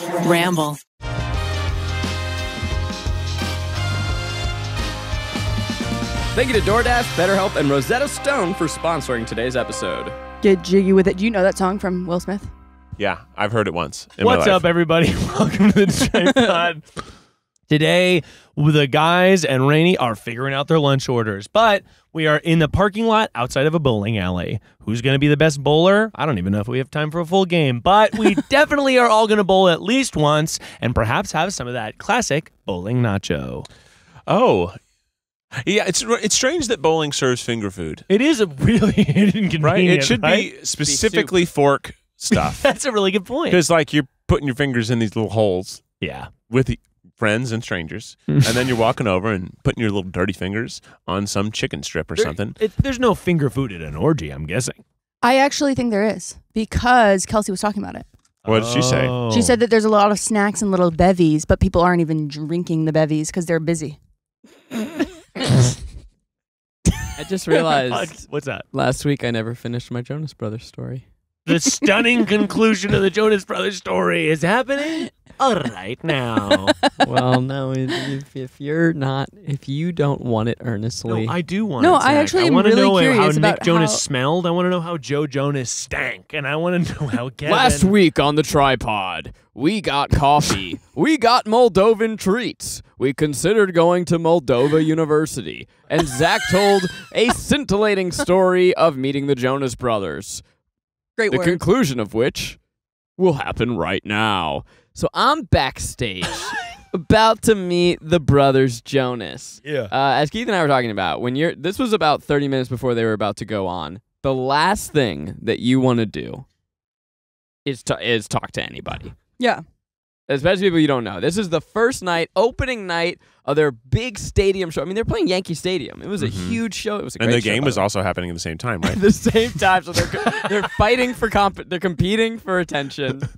Ramble. Thank you to DoorDash, BetterHelp, and Rosetta Stone for sponsoring today's episode. Get jiggy with it. Do you know that song from Will Smith? Yeah, I've heard it once. In my What's life. up, everybody? Welcome to the TryPod. Today, the guys and Rainie are figuring out their lunch orders, but we are in the parking lot outside of a bowling alley. Who's going to be the best bowler? I don't even know if we have time for a full game, but we definitely are all going to bowl at least once and perhaps have some of that classic bowling nacho. Oh, yeah. It's it's strange that bowling serves finger food, It is a really inconvenient, right? It should right? be specifically fork stuff That's a really good point. because, like, you're putting your fingers in these little holes Yeah. with the friends and strangers, hmm. and then you're walking over and putting your little dirty fingers on some chicken strip or something. It, there's no finger food at an orgy, I'm guessing. I actually think there is because Kelsey was talking about it. What did she say? Oh. She said that there's a lot of snacks and little bevies, but people aren't even drinking the bevies because they're busy. I just realized What's that? last week I never finished my Jonas Brothers story. The stunning conclusion of the Jonas Brothers story is happening right now. well, no, if, if you're not, if you don't want it earnestly, No, I do want. No, it, I actually I am want to really know how curious Nick Jonas how- smelled. I want to know how Joe Jonas stank, and I want to know how Kevin. Last week on the TryPod, we got coffee. we got Moldovan treats. We considered going to Moldova University. And Zach told a scintillating story of meeting the Jonas Brothers. Great The word. conclusion of which will happen right now. So I'm backstage, about to meet the brothers Jonas. Yeah. Uh, as Keith and I were talking about, when you're this was about 30 minutes before they were about to go on. The last thing that you want to do is to, is talk to anybody, yeah. Especially people you don't know. This is the first night, opening night of their big stadium show. I mean, they're playing Yankee Stadium. It was a Mhm. huge show. It was a And the game was also happening at the same time, right? at the same time. So they're they're fighting for comp. They're competing for attention.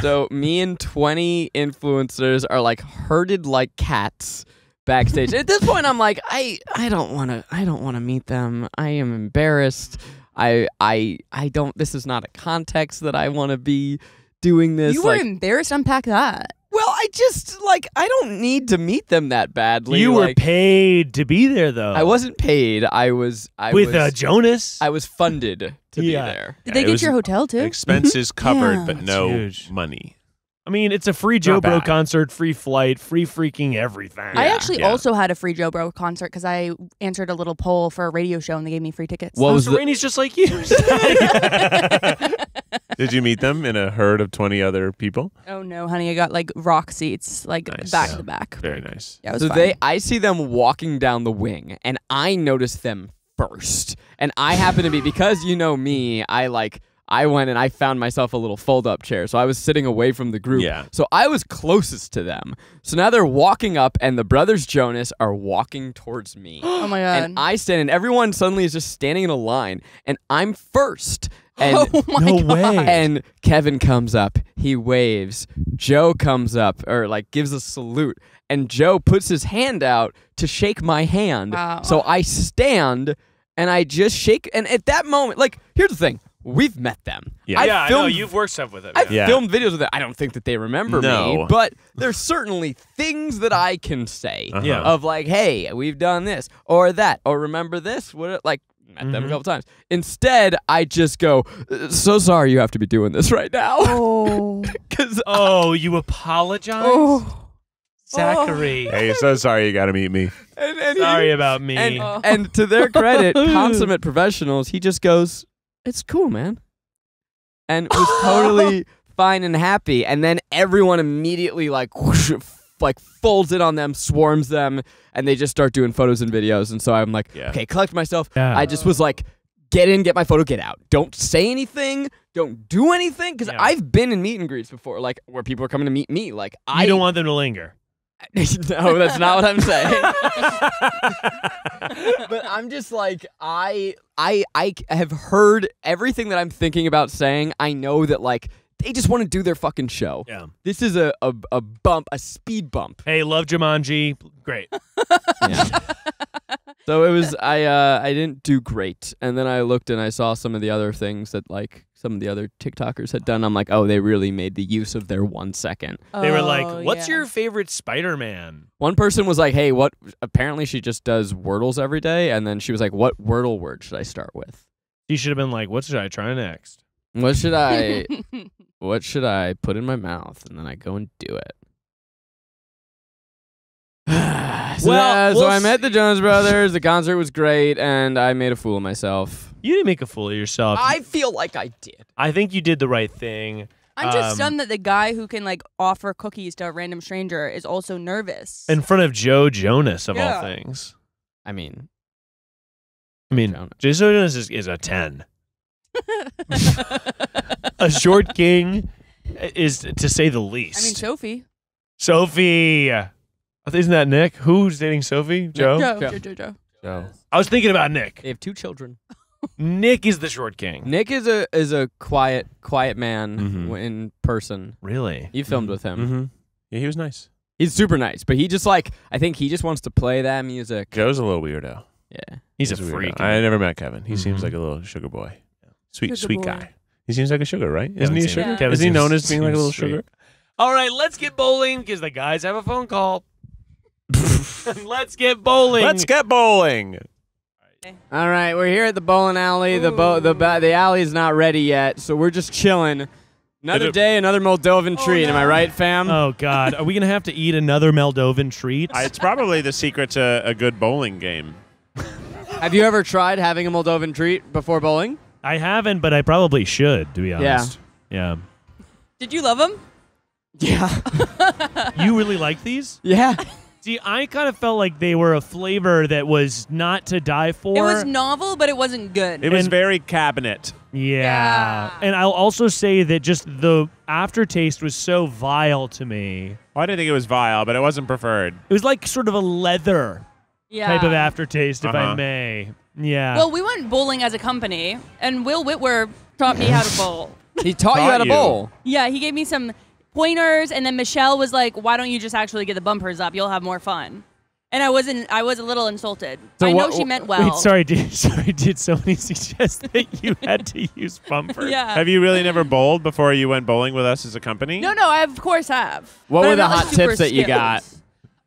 So me and twenty influencers are like herded like cats backstage. At this point, I'm like, I I don't want to. I don't want to meet them. I am embarrassed. I I I don't. This is not a context that I want to be doing this. You were like, embarrassed. Unpack that. well, I just like I don't need to meet them that badly. you were paid to be there, though. I wasn't paid. I was. I with was. uh, Jonas. I was funded to Yeah. be there. Did Yeah, they it get your hotel too? Expenses covered, Yeah. but no money. I mean, it's a free Joe Not Bro bad. concert, free flight, free freaking everything. I actually yeah. also had a free Joe Bro concert because I answered a little poll for a radio show and they gave me free tickets. What oh, was so the- Rainie's just like you. Did you meet them in a herd of 20 other people? oh no, honey, I got like rock seats, like Nice. back Yeah. to back. Very nice. Yeah, so fine. they i see them walking down the wing and i notice them first and i happen to be because you know me i like i went and i found myself a little fold up chair so i was sitting away from the group Yeah. so i was closest to them so now they're walking up and the brothers jonas are walking towards me oh my god. and i stand and everyone suddenly is just standing in a line and i'm first and oh my No god. way. and Kevin comes up, he waves. Joe comes up, or like gives a salute, and Joe puts his hand out to shake my hand. Wow. So I stand and I just shake. And at that moment, like, here's the thing: we've met them. Yeah. I yeah, I know. filmed, You've worked stuff with them. I've Yeah. filmed videos with it. I don't think that they remember me, but there's certainly things that I can say Uh-huh. Of like, "Hey, we've done this or that," or "Remember this?" What like met them a Mhm. couple times. Instead, I just go, "Uh, "So sorry, you have to be doing this right now." Oh. Because Oh, you apologize, oh. Zachary. Hey, so sorry you got to meet me. and, and he- Sorry about me. and, Oh. and to their credit, consummate professionals, he just goes, "It's cool, man," and was totally fine and happy. And then everyone immediately like whoosh, like folds it on them, swarms them, and they just start doing photos and videos. And so I'm like, Yeah. okay, collect myself. Yeah. I just was like. Get in, get my photo, get out. Don't say anything. Don't do anything. Because Yeah. I've been in meet and greets before, like where people are coming to meet me. Like you I don't want them to linger. no, that's not what I'm saying. but I'm just like I I I have heard everything that I'm thinking about saying. I know that like they just want to do their fucking show. yeah. This is a a, a bump, a speed bump. Hey, love Jumanji. Great. Yeah. So it was I uh I didn't do great. And then I looked and I saw some of the other things that like some of the other TikTokers had done. I'm like, oh, they really made the use of their one second. They were Oh, like, "What's yeah. your favorite Spider-Man?" One person was like, hey, what apparently she just does Wordles every day, and then she was like, What Wordle word should I start with? He should have been like, "What should I try next?" What should I what should I put in my mouth? And then I go and do it. so, Well, so we'll I met the Jonas Brothers. The concert was great, and I made a fool of myself. You didn't make a fool of yourself. I feel like I did. I think you did the right thing. I'm just Um, stunned that the guy who can like offer cookies to a random stranger is also nervous. In front of Joe Jonas of all things. I mean, I mean, Jonas. Joe Jonas is, is a ten. A short king is to say the least. I mean, Sophie. Sophie. Isn't that Nick? Who's dating Sophie? Joe? Joe, Joe. Joe, Joe, Joe. I was thinking about Nick. they have two children. Nick is the short king. Nick is a is a quiet quiet man Mhm. in person. Really? You filmed with him. Mm-hmm. Yeah, he was nice. He's super nice, but he just like I think he just wants to play that music. Joe's a little weirdo. Yeah. He's a weirdo. freak. I never met Kevin. He seems Mhm. like a little sugar boy. Sweet, Sugar sweet boy. guy. He seems like a sugar, right? Isn't he a sugar? Yeah. Is he known as being like a little sweet. sugar? All right, let's get bowling because the guys have a phone call. let's get bowling. Let's get bowling. All right, we're here at the bowling alley. The bo- the ba- the alley is not ready yet, so we're just chilling. Another it- day, another Moldovan oh, treat. Am I right, fam? Oh God, are we gonna have to eat another Moldovan treat? I, it's probably the secret to a good bowling game. Have you ever tried having a Moldovan treat before bowling? I haven't, but I probably should. To be honest. Yeah. Did you love them? Yeah. You really like these? yeah. See, I kind of felt like they were a flavor that was not to die for. It was novel, but it wasn't good. It was very cabinet. Yeah. Yeah. And I'll also say that just the aftertaste was so vile to me. Well, I didn't think it was vile, but it wasn't preferred. It was like sort of a leather yeah. type of aftertaste, if I Uh-huh. may. Yeah. Well, we went bowling as a company, and Will Whitwer taught me how to bowl. He taught you how to you. bowl. Yeah, he gave me some pointers, and then Michelle was like, "Why don't you just actually get the bumpers up? You'll have more fun." And I wasn't. I was a little insulted. So I know what- she meant well. Wait, sorry, did sorry, did somebody suggest that you had to use bumper? Yeah. Have you really never bowled before you went bowling with us as a company? no, no, I of course have. What But were I'm the not, like, hot super tips that you skilled. got?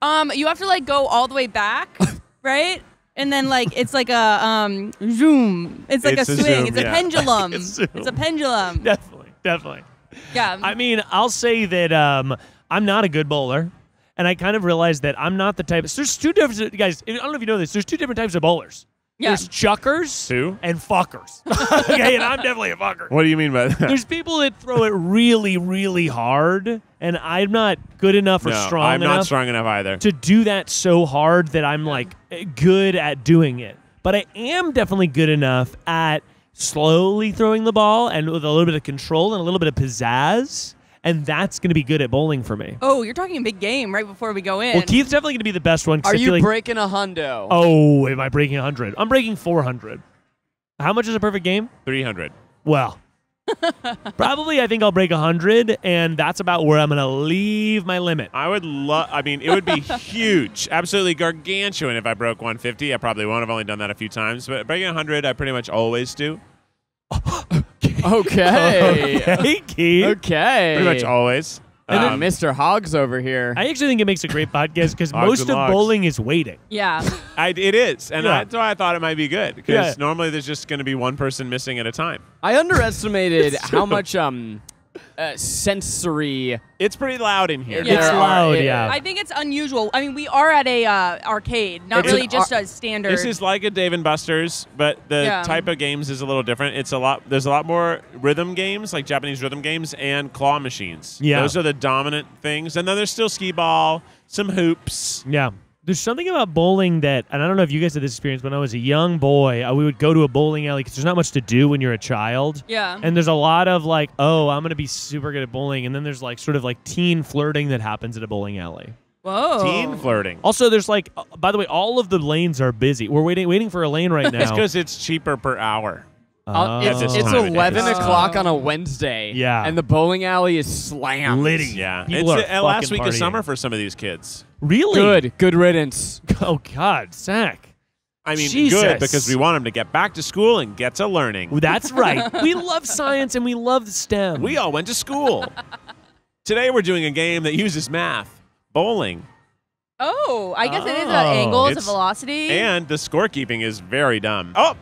Um, you have to like go all the way back, right? And then like it's like a um zoom. It's like It's a a swing. zoom, it's a yeah. pendulum. A zoom. it's a pendulum. Definitely, definitely. Yeah. I mean, I'll say that um, I'm not a good bowler, and I kind of realized that I'm not the type. There's two different guys. I don't know if you know this. There's two different types of bowlers. Yeah. There's chuckers Two? and fuckers. okay, and I'm definitely a fucker. What do you mean by that? There's people that throw it really, really hard, and I'm not good enough or no, strong I'm enough not strong enough either. to do that so hard that I'm like good at doing it. But I am definitely good enough at slowly throwing the ball and with a little bit of control and a little bit of pizzazz. And that's going to be good at bowling for me. oh, you're talking a big game right before we go in. Well, Keith's definitely going to be the best one. Are I feel you like, breaking a hundo? Oh, am I breaking a 100? I'm breaking 400. How much is a perfect game? 300. Well, probably I think I'll break 100, and that's about where I'm going to leave my limit. I would love. I mean, it would be huge, absolutely gargantuan if I broke 150. I probably won't. I've only done that a few times, but breaking 100, I pretty much always do. Okay. okay, Keith. okay. Pretty much always. And then Um, Mr. Hogs over here. I actually think it makes a great podcast because most of logs. bowling is waiting. yeah. I, it is, and Yeah. that's why I thought it might be good because Yeah. normally there's just going to be one person missing at a time. I underestimated how much um uh, sensory It's pretty loud in here. Yeah. It's there loud, it- yeah. I think it's unusual. I mean, we are at a uh, arcade, not It's really just ar- a standard. This is like a Dave and Buster's, but the Yeah. type of games is a little different. It's a lot. There's a lot more rhythm games, like Japanese rhythm games, and claw machines. Yeah. those are the dominant things. And then there's still skee ball, some hoops. Yeah. There's something about bowling that, and I don't know if you guys had this experience when I was a young boy. Uh, we would go to a bowling alley because there's not much to do when you're a child. yeah. And there's a lot of like, oh, I'm going to be super good at bowling. And then there's like sort of like teen flirting that happens at a bowling alley. Whoa. Teen flirting. Also, there's like, uh, by the way, all of the lanes are busy. We're waiting waiting for a lane right now. It's now. because it's cheaper per hour. Uh, Oh. it's it's time 11 Oh. o'clock on a Wednesday. Yeah. And the bowling alley is slammed. Liddy. Yeah, People it's the last fucking week of summer for some of these kids. really Good. Good riddance. Oh God, Zach. I mean, Jesus. good because we want them to get back to school and get to learning. That's right. we love science and we love the STEM. We all went to school. Today we're doing a game that uses math, bowling, Oh, I guess it is Oh. about angles of It's- velocity. and the scorekeeping is very dumb. Oh,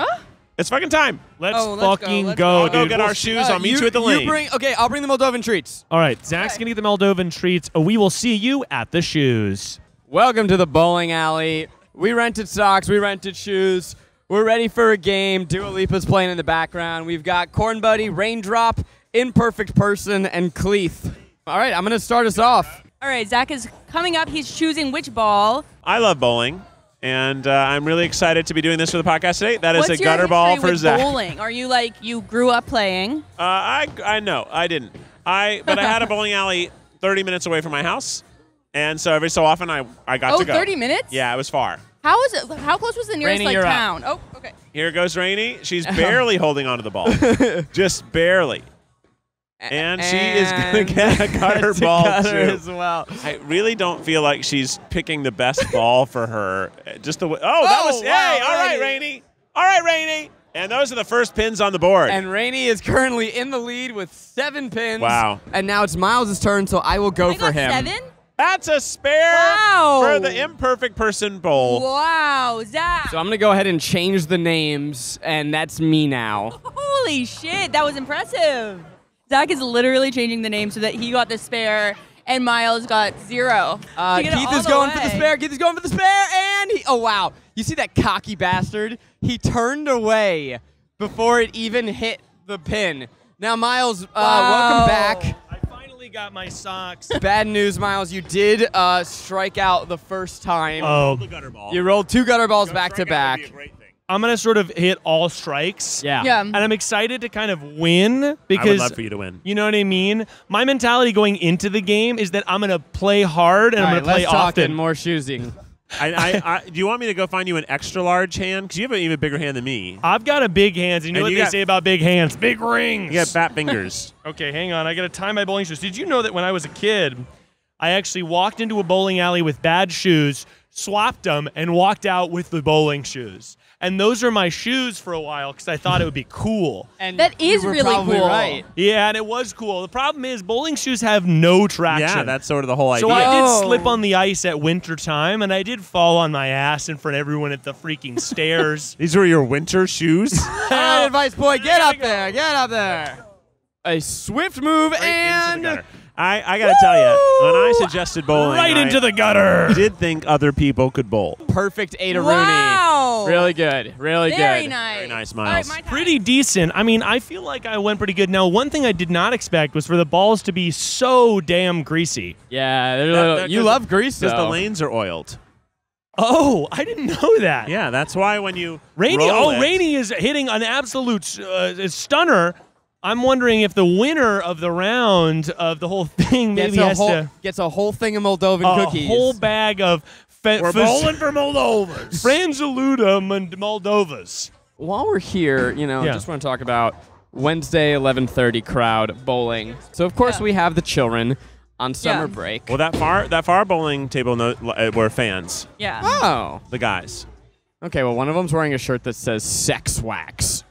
Huh? It's fucking time. let's Oh, let's go, fucking let's go, go. I'll go dude. get We'll our s- shoes. I'll meet you, you at the lane. bring okay. I'll bring the Moldovan treats. All right, Zach's gonna get the Moldovan treats. Uh, We will see you at the shoes. Welcome to the bowling alley. We rented socks. We rented shoes. We're ready for a game. Dua Lipa's playing in the background. We've got Corn Buddy, Raindrop, Imperfect Person, and Cleeth. All right, I'm gonna start us off. All right, Zach is coming up. He's choosing which ball. I love bowling, and uh, I'm really excited to be doing this for the podcast today. That is What's a your gutter ball history for with Zach. bowling? Are you like you grew up playing? Uh, I I know I didn't. I but I had a bowling alley 30 minutes away from my house, and so every so often I I got Oh, to go. 30 minutes? Yeah, it was far. How is it? How close was the nearest Rainie, like you're up. town? Oh, okay. Here goes Rainie. She's barely holding onto the ball, just barely. And she is gonna And get a gutter that's a ball, gutter too. as well. I really don't feel like she's picking the best ball for her. Just the way. Oh, that Oh, was. wow, hey, all right, Rainie. Rainie. All right, Rainie. And those are the first pins on the board. And Rainie is currently in the lead with seven pins. Wow. And now it's Miles' turn, so I will go I for got him. seven. That's a spare Wow. for the imperfect person bowl. Wow, Zach. So I'm gonna go ahead and change the names, and that's me now. Holy shit, that was impressive. Zach is literally changing the name so that he got the spare and Miles got zero. Uh, To get it Keith is the going for the spare. Keith is going for the spare, and he. Oh wow! You see that cocky bastard? He turned away before it even hit the pin. Now, Miles, uh, Wow. welcome back. I finally got my socks. Bad news, Miles. You did uh, strike out the first time. Oh, The gutter ball. you rolled two gutter balls back to back. I'm gonna sort of hit all strikes. Yeah. Yeah. And I'm excited to kind of win because I would because love for you to win. you know what I mean. My mentality going into the game is that I'm gonna play hard and All I'm gonna play let's talk often. and more choosing. I, I, I, do you want me to go find you an extra large hand? Because you have an even bigger hand than me. I've got a big hands. And you know And what you they got- say about big hands? Big rings. You got bat fingers. Okay, hang on. I gotta tie my bowling shoes. Did you know that when I was a kid, I actually walked into a bowling alley with bad shoes, swapped them, and walked out with the bowling shoes. And those are my shoes for a while because I thought it would be cool. And That is you were really probably cool. right. Yeah, and it was cool. The problem is bowling shoes have no traction. yeah, that's sort of the whole idea. So I did Oh. slip on the ice at winter time, and I did fall on my ass in front of everyone at the freaking stairs. These were your winter shoes. All right, advice boy, get up there, get up there. A swift move Right into the and gutter. I, I gotta tell you, when I suggested bowling, right I into the gutter. did think other people could bowl. perfect Ada Wow. Rooney. Really good, really Very good. nice. Very nice, All right, Miles. my time. Pretty decent. I mean, I feel like I went pretty good. Now, one thing I did not expect was for the balls to be so damn greasy. Yeah, they're That- little- that- you 'cause- love grease Because the though. lanes are oiled. Oh, I didn't know that. Yeah, that's why when you Rainie, roll oh, it- Rainie is hitting an absolute uh, stunner. I'm wondering if the winner of the round of the whole thing Gets maybe a has whole to gets a whole thing of Moldovan a cookies. A whole bag of fe- We're fas- bowling for Moldovas. Franzaluda and Moldovas. While we're here, you know, Yeah. just want to talk about Wednesday 11:30 crowd bowling. So of course Yeah. we have the children on summer Yeah. break. Well, that far that far bowling table no, uh, were fans, Yeah. oh, the guys. okay. Well, one of them's wearing a shirt that says "sex wax."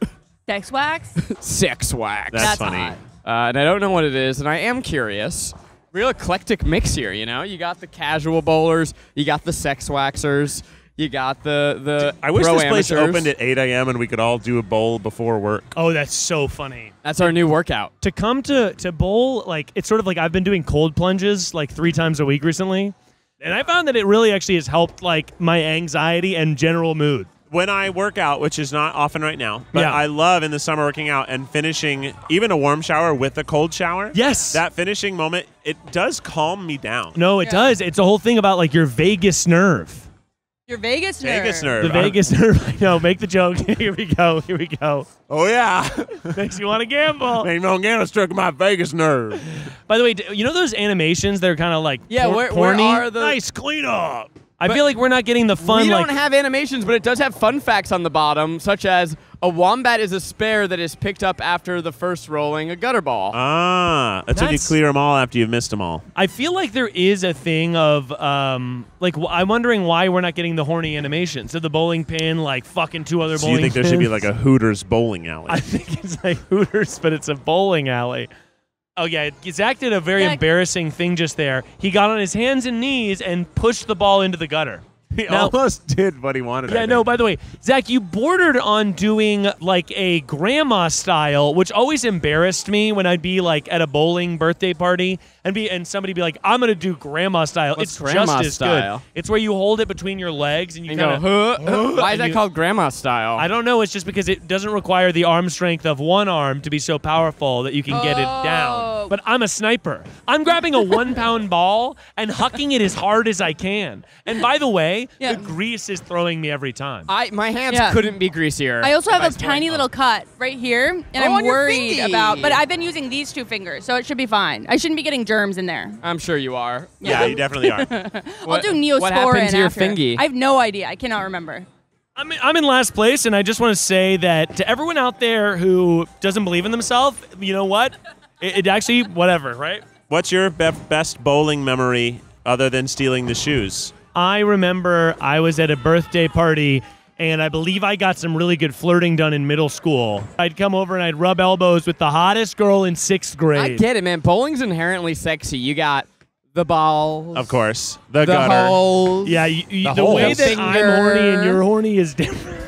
Sex wax. sex wax. That's, That's funny. hot. Uh, and I don't know what it is, and I am curious. Real eclectic mix here, you know. You got the casual bowlers, you got the sex waxers, you got the the. I wish pro this place amateurs. opened at 8 a.m. and we could all do a bowl before work. Oh, that's so funny. That's our new workout. To come to to bowl, like it's sort of like I've been doing cold plunges like three times a week recently, and I found that it really actually has helped like my anxiety and general mood. When I work out, which is not often right now, but Yeah. I love in the summer working out and finishing even a warm shower with a cold shower. Yes. That finishing moment, it does calm me down. No, it Yeah. does. It's a whole thing about like your vagus nerve. Your Vegas nerve. Vegas nerve. The Vegas nerve. no. Make the joke. Here we go. Here we go. Oh yeah. Makes you want to gamble. Ain't no gonna struck my Vegas nerve. By the way, you know those animations that are kind of like Yeah, por- where, where are the- nice clean up? I But feel like we're not getting the fun we like don't have animations, but it does have fun facts on the bottom, such as a wombat is a spare that is picked up after the first rolling a gutter ball. Ah, that's, when you clear them all after you've missed them all. I feel like there is a thing of um like I'm wondering why we're not getting the horny animations of the bowling pin like fucking two other So bowling you think there should be like a Hooters bowling alley? I think it's like Hooters, but it's a bowling alley. Oh yeah, Zach did a very Zach- embarrassing thing just there. He got on his hands and knees and pushed the ball into the gutter. he Now- almost did what he wanted. Yeah, no, by the way, Zach, you bordered on doing like a grandma style, which always embarrassed me when I'd be like at a bowling birthday party and be and somebody be like, I'm gonna do grandma style. What's it's grandma just as style? good. It's where you hold it between your legs and you and kind go, of huh? Why is that you- called grandma style? I don't know. It's just because it doesn't require the arm strength of one arm to be so powerful that you can get it Oh. down. But I'm a sniper. I'm grabbing a one pound ball and hucking it as hard as I can. And by the way, Yeah. the grease is throwing me every time. I my hands Yeah. couldn't be greasier. I also have a tiny them. little cut right here, and Oh, I'm worried about. But I've been using these two fingers, so it should be fine. I shouldn't be getting germs in there. I'm sure you are. yeah, you definitely are. I'll do Neosporin What happened to your after. fingy? I have no idea. I cannot remember. I'm in, I'm in last place, and I just want to say that to everyone out there who doesn't believe in themselves, you know what? It, it actually, whatever, right? What's your be- best bowling memory other than stealing the shoes? I remember I was at a birthday party and I believe I got some really good flirting done in middle school. I'd come over and I'd rub elbows with the hottest girl in sixth grade. I get it, man. Bowling's inherently sexy. You got the balls, Of course, the, the gutter. holes. Yeah, you, you, The the, way that I'm horny and you're horny is different.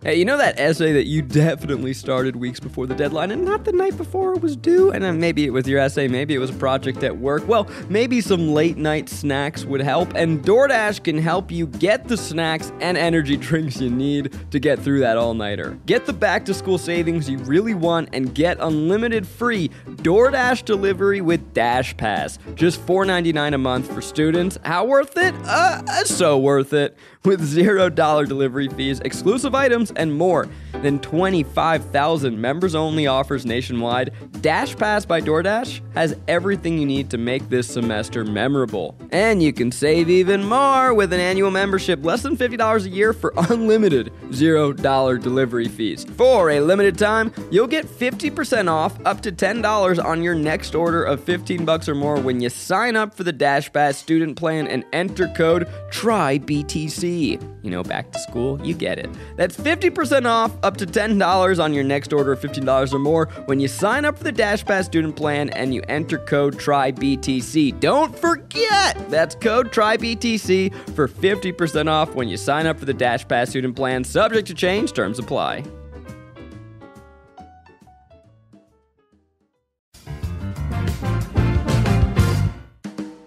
Hey, you know that essay that you definitely started weeks before the deadline and not the night before it was due? And maybe it was your essay, maybe it was a project at work. Well, maybe some late night snacks would help, and DoorDash can help you get the snacks and energy drinks you need to get through that all nighter. Get the back to school savings you really want and get unlimited free DoorDash delivery with Dash Pass. Just $4.99 a month for students. How worth it? Uh, so worth it. With $0 delivery fees, exclusive items, and more than 25,000 members only offers nationwide, Dash Pass by DoorDash has everything you need to make this semester memorable. And you can save even more with an annual membership, less than $50 a year for unlimited $0 delivery fees. For a limited time, you'll get 50% off up to $10 on your next order of 15 bucks or more when you sign up for the Dash Pass student plan and enter code TRYBTC. You know, back to school, you get it. That's 50% off up to $10 on your next order of $15 or more when you sign up for the Dash Pass student plan and you enter code TRYBTC. Don't forget, that's code TRYBTC for 50% off when you sign up for the Dash Pass student plan. Subject to change, terms apply.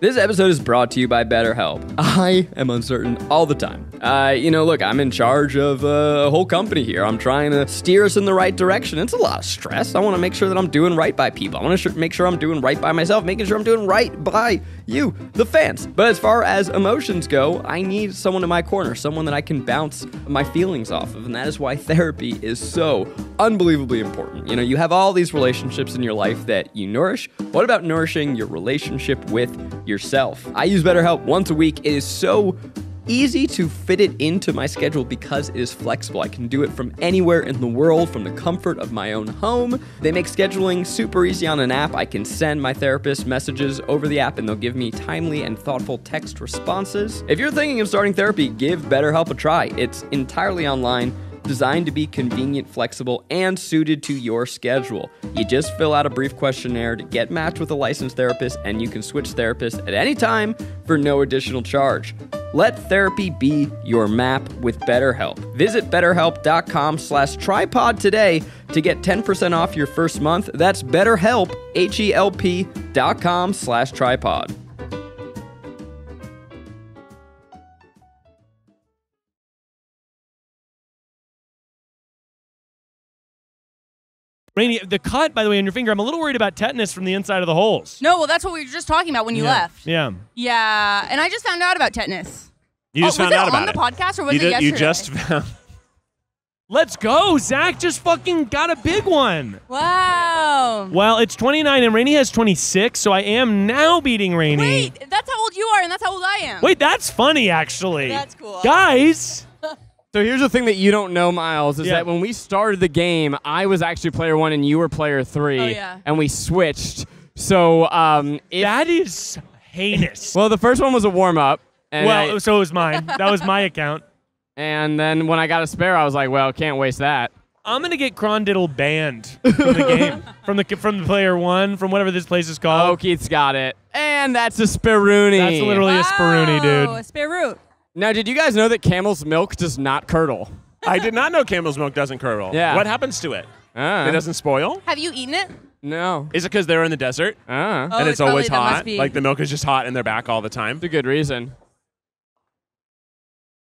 This episode is brought to you by BetterHelp. I am uncertain all the time. Uh, you know, look, I'm in charge of uh, a whole company here. I'm trying to steer us in the right direction. It's a lot of stress. I want to make sure that I'm doing right by people. I want to sh- make sure I'm doing right by myself, making sure I'm doing right by you, the fans. But as far as emotions go, I need someone in my corner, someone that I can bounce my feelings off of. And that is why therapy is so unbelievably important. You know, you have all these relationships in your life that you nourish. What about nourishing your relationship with yourself? I use BetterHelp once a week. It is so easy to fit it into my schedule because it is flexible. I can do it from anywhere in the world, from the comfort of my own home. They make scheduling super easy on an app. I can send my therapist messages over the app and they'll give me timely and thoughtful text responses. If you're thinking of starting therapy, give BetterHelp a try. It's entirely online designed to be convenient, flexible, and suited to your schedule. You just fill out a brief questionnaire to get matched with a licensed therapist, and you can switch therapists at any time for no additional charge. Let therapy be your map with BetterHelp. Visit betterhelp.com slash TryPod today to get 10% off your first month. That's betterhelp, H-E-L-P dot com slash TryPod. Rainie, the cut, by the way, on your finger, I'm a little worried about tetanus from the inside of the holes. No, well, that's what we were just talking about when you yeah. left. Yeah. Yeah, and I just found out about tetanus. You just oh, found out it about on the podcast or was you, it did- yesterday? you just found. Let's go. Zach just fucking got a big one. Wow. Well, it's 29 and Rainie has 26, so I am now beating Rainie. Wait, that's how old you are, and that's how old I am. Wait, that's funny actually. That's cool. Guys, So here's the thing that you don't know, Miles, is Yeah. that when we started the game, I was actually player one and you were player three. Oh, yeah. And we switched. So um, if, that is heinous. well, the first one was a warm up. Well, I- so was mine. That was my account. and then when I got a spare, I was like, well, can't waste that. I'm gonna get Crondiddle banned from the game, from the from the player one, from whatever this place is called. Oh. Keith's got it. And that's a Speruni. That's literally a Speruni, Wow, dude. A spare root. Now, did you guys know that camel's milk does not curdle? I did not know camel's milk doesn't curdle. Yeah. What happens to it? Uh, It doesn't spoil? Have you eaten it? No. Is it because they're in the desert Uh, Oh, and it's always probably- that must hot? Like the milk is just hot in their back all the time? It's a good reason.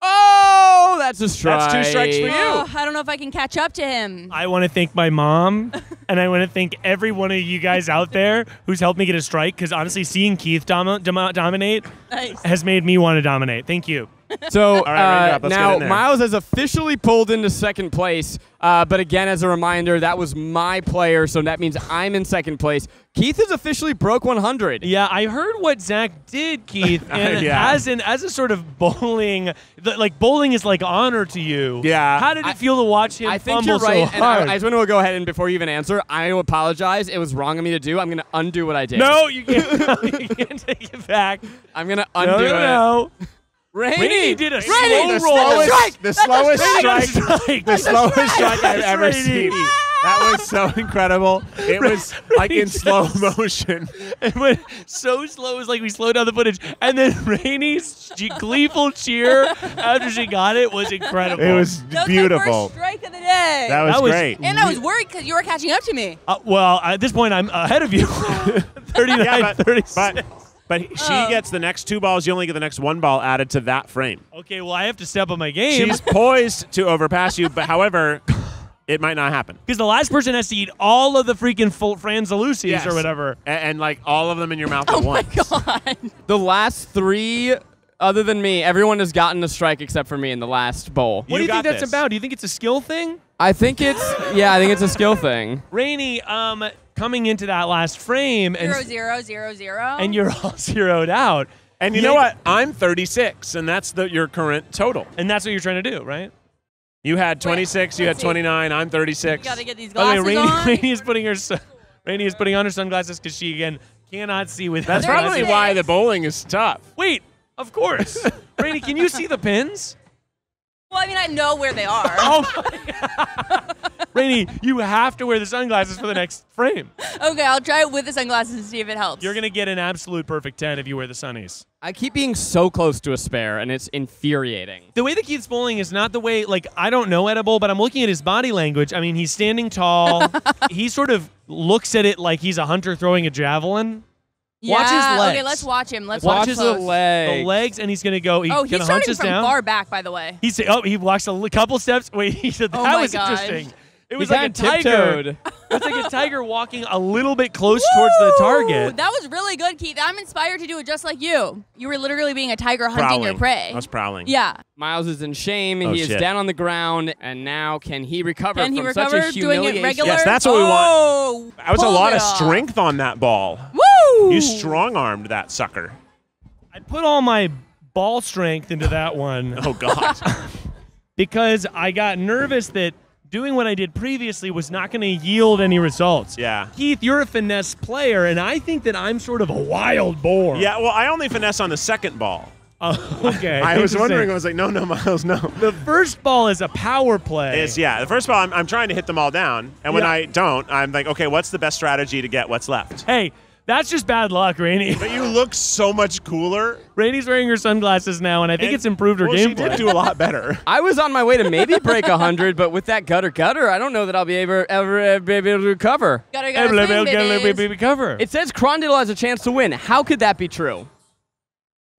Oh, that's a strike. That's two strikes for you. Oh, I don't know if I can catch up to him. I want to thank my mom, and I want to thank every one of you guys out there who's helped me get a strike. Because honestly, seeing Keith dom- dom- dominate Nice. has made me want to dominate. Thank you. So right, uh, Raindrop, let's get now. Miles has officially pulled into second place. Uh, but again, as a reminder, that was my player, so that means I'm in second place. Keith has officially broke 100. Yeah, I heard what Zach did, Keith, and Yeah. as an as a sort of bowling, th- like bowling is like honor to you. Yeah. How did it I- feel to watch him I think fumble you're right, so and I, hard? I just want to go ahead and before you even answer, I apologize. It was wrong of me to do. I'm going to undo what I did. no, you can't. you can't take it back. I'm going to No, undo no, it. no. Rainie, Rainie did a Rainie, slow the roll. slowest- Strike! The slowest Strike. strike. Strike. The slowest strike I've ever Rainie. seen. That was so incredible. It was like in slow motion. It went so slow, it was like we slowed down the footage. And then Rainie's g- gleeful cheer after she got it was incredible. It was That was beautiful. my first strike of the day. That was, That was- great. and I was worried because you were catching up to me. Uh, well, at this point, I'm ahead of you. 39, Yeah, but, 36. but, but she Oh. gets the next two balls. You only get the next one ball added to that frame. okay, well, I have to step up my game. She's poised to overpass you, but however, it might not happen. Because the last person has to eat all of the freaking full Franzalucis Yes. or whatever. And, and like all of them in your mouth Oh at my once. god. The last three, other than me, everyone has gotten a strike except for me in the last bowl. What do You you think that's this. about? Do you think it's a skill thing? I think it's, yeah, I think it's a skill thing. Rainie, um, coming into that last frame and, Zero zero zero zero. and you're all zeroed out. And you Yeah. know what? I'm 36, and that's the your current total. And that's what you're trying to do, right? You had 26, you had let's see. 29, I'm 36. you gotta get these Okay, glasses Rainie, on. Rainie is putting her sun- Rainie is putting on her sunglasses because she again cannot see with That's They're probably why the bowling is tough. Wait, of course. Rainie, can you see the pins? Well, I mean, I know where they are. Oh my Rainie, you have to wear the sunglasses for the next frame. Okay, I'll try it with the sunglasses and see if it helps. You're gonna get an absolute perfect ten if you wear the sunnies. I keep being so close to a spare, and it's infuriating. The way that Keith's bowling is not the way like I don't know edible, but I'm looking at his body language. I mean, he's standing tall. he sort of looks at it like he's a hunter throwing a javelin. yeah. watch his legs. Okay, let's watch him. Let's Watch watch, his close. leg. The legs, and he's gonna go. He Oh, he's starting from down. far back, by the way. He said, "Oh, he walks a couple steps." Wait, he said oh that Oh my was gosh. interesting. It He was like a kinda tiger. tiptoed. It's like a tiger walking a little bit close towards the target. That was really good, Keith. I'm inspired to do it just like you. You were literally being a tiger hunting Prowling. your prey. I was prowling. Yeah. Miles is in shame. Oh, he is shit. down on the ground, and now can he recover Can he from recover such a doing humiliation? it regular? Yes, that's what we want. oh, That was a lot of strength on that ball. Woo! You strong armed that sucker. I put all my ball strength into that one Oh, God. because I got nervous that doing what I did previously was not going to yield any results. yeah. Keith, you're a finesse player, and I think that I'm sort of a wild boar. Yeah, well, I only finesse on the second ball. Oh, okay. I was wondering, I was like, no, no, Miles, no. The first ball is a power play. It's, yeah, the first ball, I'm, I'm trying to hit them all down. And when Yeah. I don't, I'm like, okay, what's the best strategy to get what's left? Hey, that's just bad luck, Rainie. But you look so much cooler. Rainie's wearing her sunglasses now, and I think And- it's improved her well, she gameplay. did do a lot better. I was on my way to maybe break 100, but with that gutter gutter, I don't know that I'll be able, ever, ever be able to recover. Swing, blah, blah, cover. It says Crondale has a chance to win. How could that be true?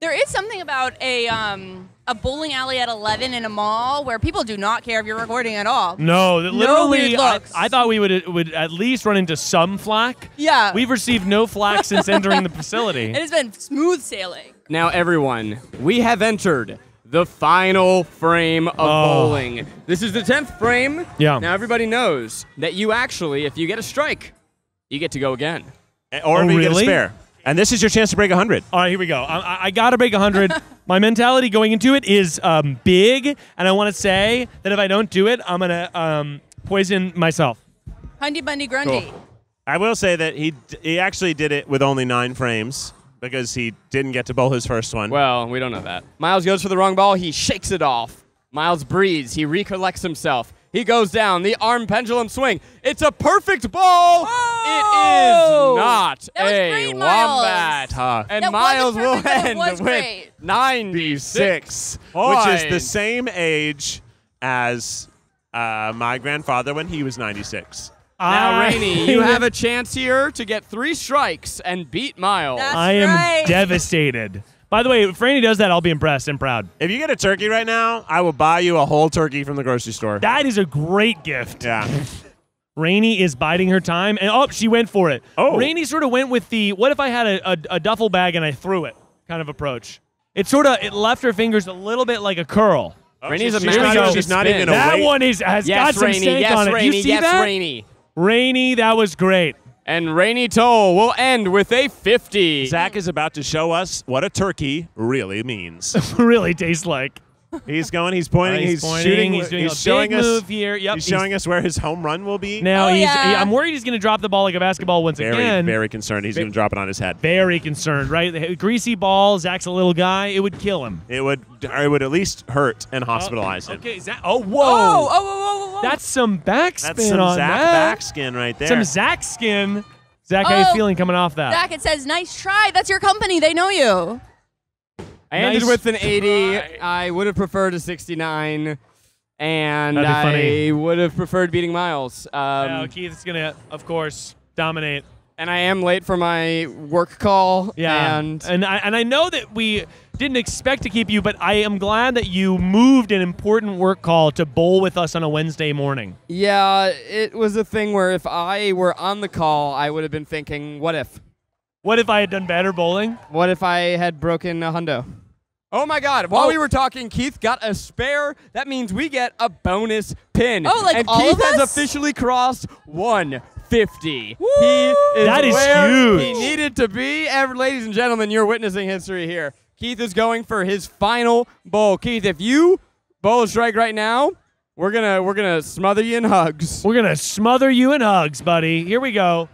There is something about a um a bowling alley at 11 in a mall where people do not care if you're recording at all. no, that No literally, weird I, looks. I thought we would would at least run into some flack. Yeah. We've received no flack since entering the facility. it has been smooth sailing. Now, everyone, we have entered the final frame of Oh. bowling. This is the 10th frame. Yeah. Now, everybody knows that you actually, if you get a strike, you get to go again. Eh, or Oh, if you get a spare. And this is your chance to break 100. All right, here we go. I, I- I got to break 100. My mentality going into it is um, big, and I want to say that if I don't do it, I'm going to um, poison myself. Hundy Bundy Grundy. Cool. I will say that he he actually did it with only nine frames because he didn't get to bowl his first one. Well, we don't know that. Miles goes for the wrong ball. He shakes it off. Miles breathes. He recollects himself. He goes down. The arm pendulum swing. It's a perfect ball. Oh! It is not That was a great, Miles. wombat. Tough. And That Miles wasn't will perfect, but it end with great. 96. six, which is the same age as uh, my grandfather when he was 96. Now, I- Rainie, you have a chance here to get three strikes and beat Miles. That's I am right. devastated. By the way, if Franny does that, I'll be impressed and proud. If you get a turkey right now, I will buy you a whole turkey from the grocery store. That is a great gift. yeah. Rainie is biding her time, and oh, she went for it. Oh. Rainie sort of went with the what if I had a, a, a duffel bag and I threw it kind of approach. It sort of it left her fingers a little bit like a curl. Oh, Rainie's a she's not, she's not even a that weight. one is has got some Rainie. steak Yes, on it. Rainie. you see yes, that? Rainie. Rainie, that was great. And Rainie Toll will end with a 50. Zach is about to show us what a turkey really means. really tastes like. He's going, he's pointing, He's he's, pointing, shooting, he's doing a showing big us, move here. Yep, he's he's- showing us where his home run will be. Now Oh, he's. yeah. I'm worried he's going to drop the ball like a basketball once very, again. very concerned. He's going to drop it on his head. Very concerned, right? The greasy ball. Zach's a little guy. It would kill him. It would, it would at least hurt and oh, hospitalize him. Okay, Zach. Oh, whoa. Oh, oh, whoa, whoa, whoa, whoa. That's some backspin That's some on Zach that. backskin right there. Some Zach skin. Zach, how you Oh. feeling coming off that? Zach, it says, nice try. That's your company. They know you. I ended Nice with an 80. try. I would have preferred a 69. And I would have preferred beating Miles. Um, Yeah, Keith's gonna, of course, dominate. and I am late for my work call. Yeah, And, and I and I know that we didn't expect to keep you, but I am glad that you moved an important work call to bowl with us on a Wednesday morning. yeah, it was a thing where if I were on the call, I would have been thinking, what if? What if I had done better bowling? What if I had broken a hundo? Oh my God! While Oh. we were talking, Keith got a spare. That means we get a bonus pin. Oh, like and all Keith of has officially crossed 150. He is That is where huge. He needed to be. Ever, ladies and gentlemen, you're witnessing history here. Keith is going for his final bowl. Keith, if you bowl a strike right now, we're gonna we're gonna smother you in hugs. We're gonna smother you in hugs, buddy. Here we go.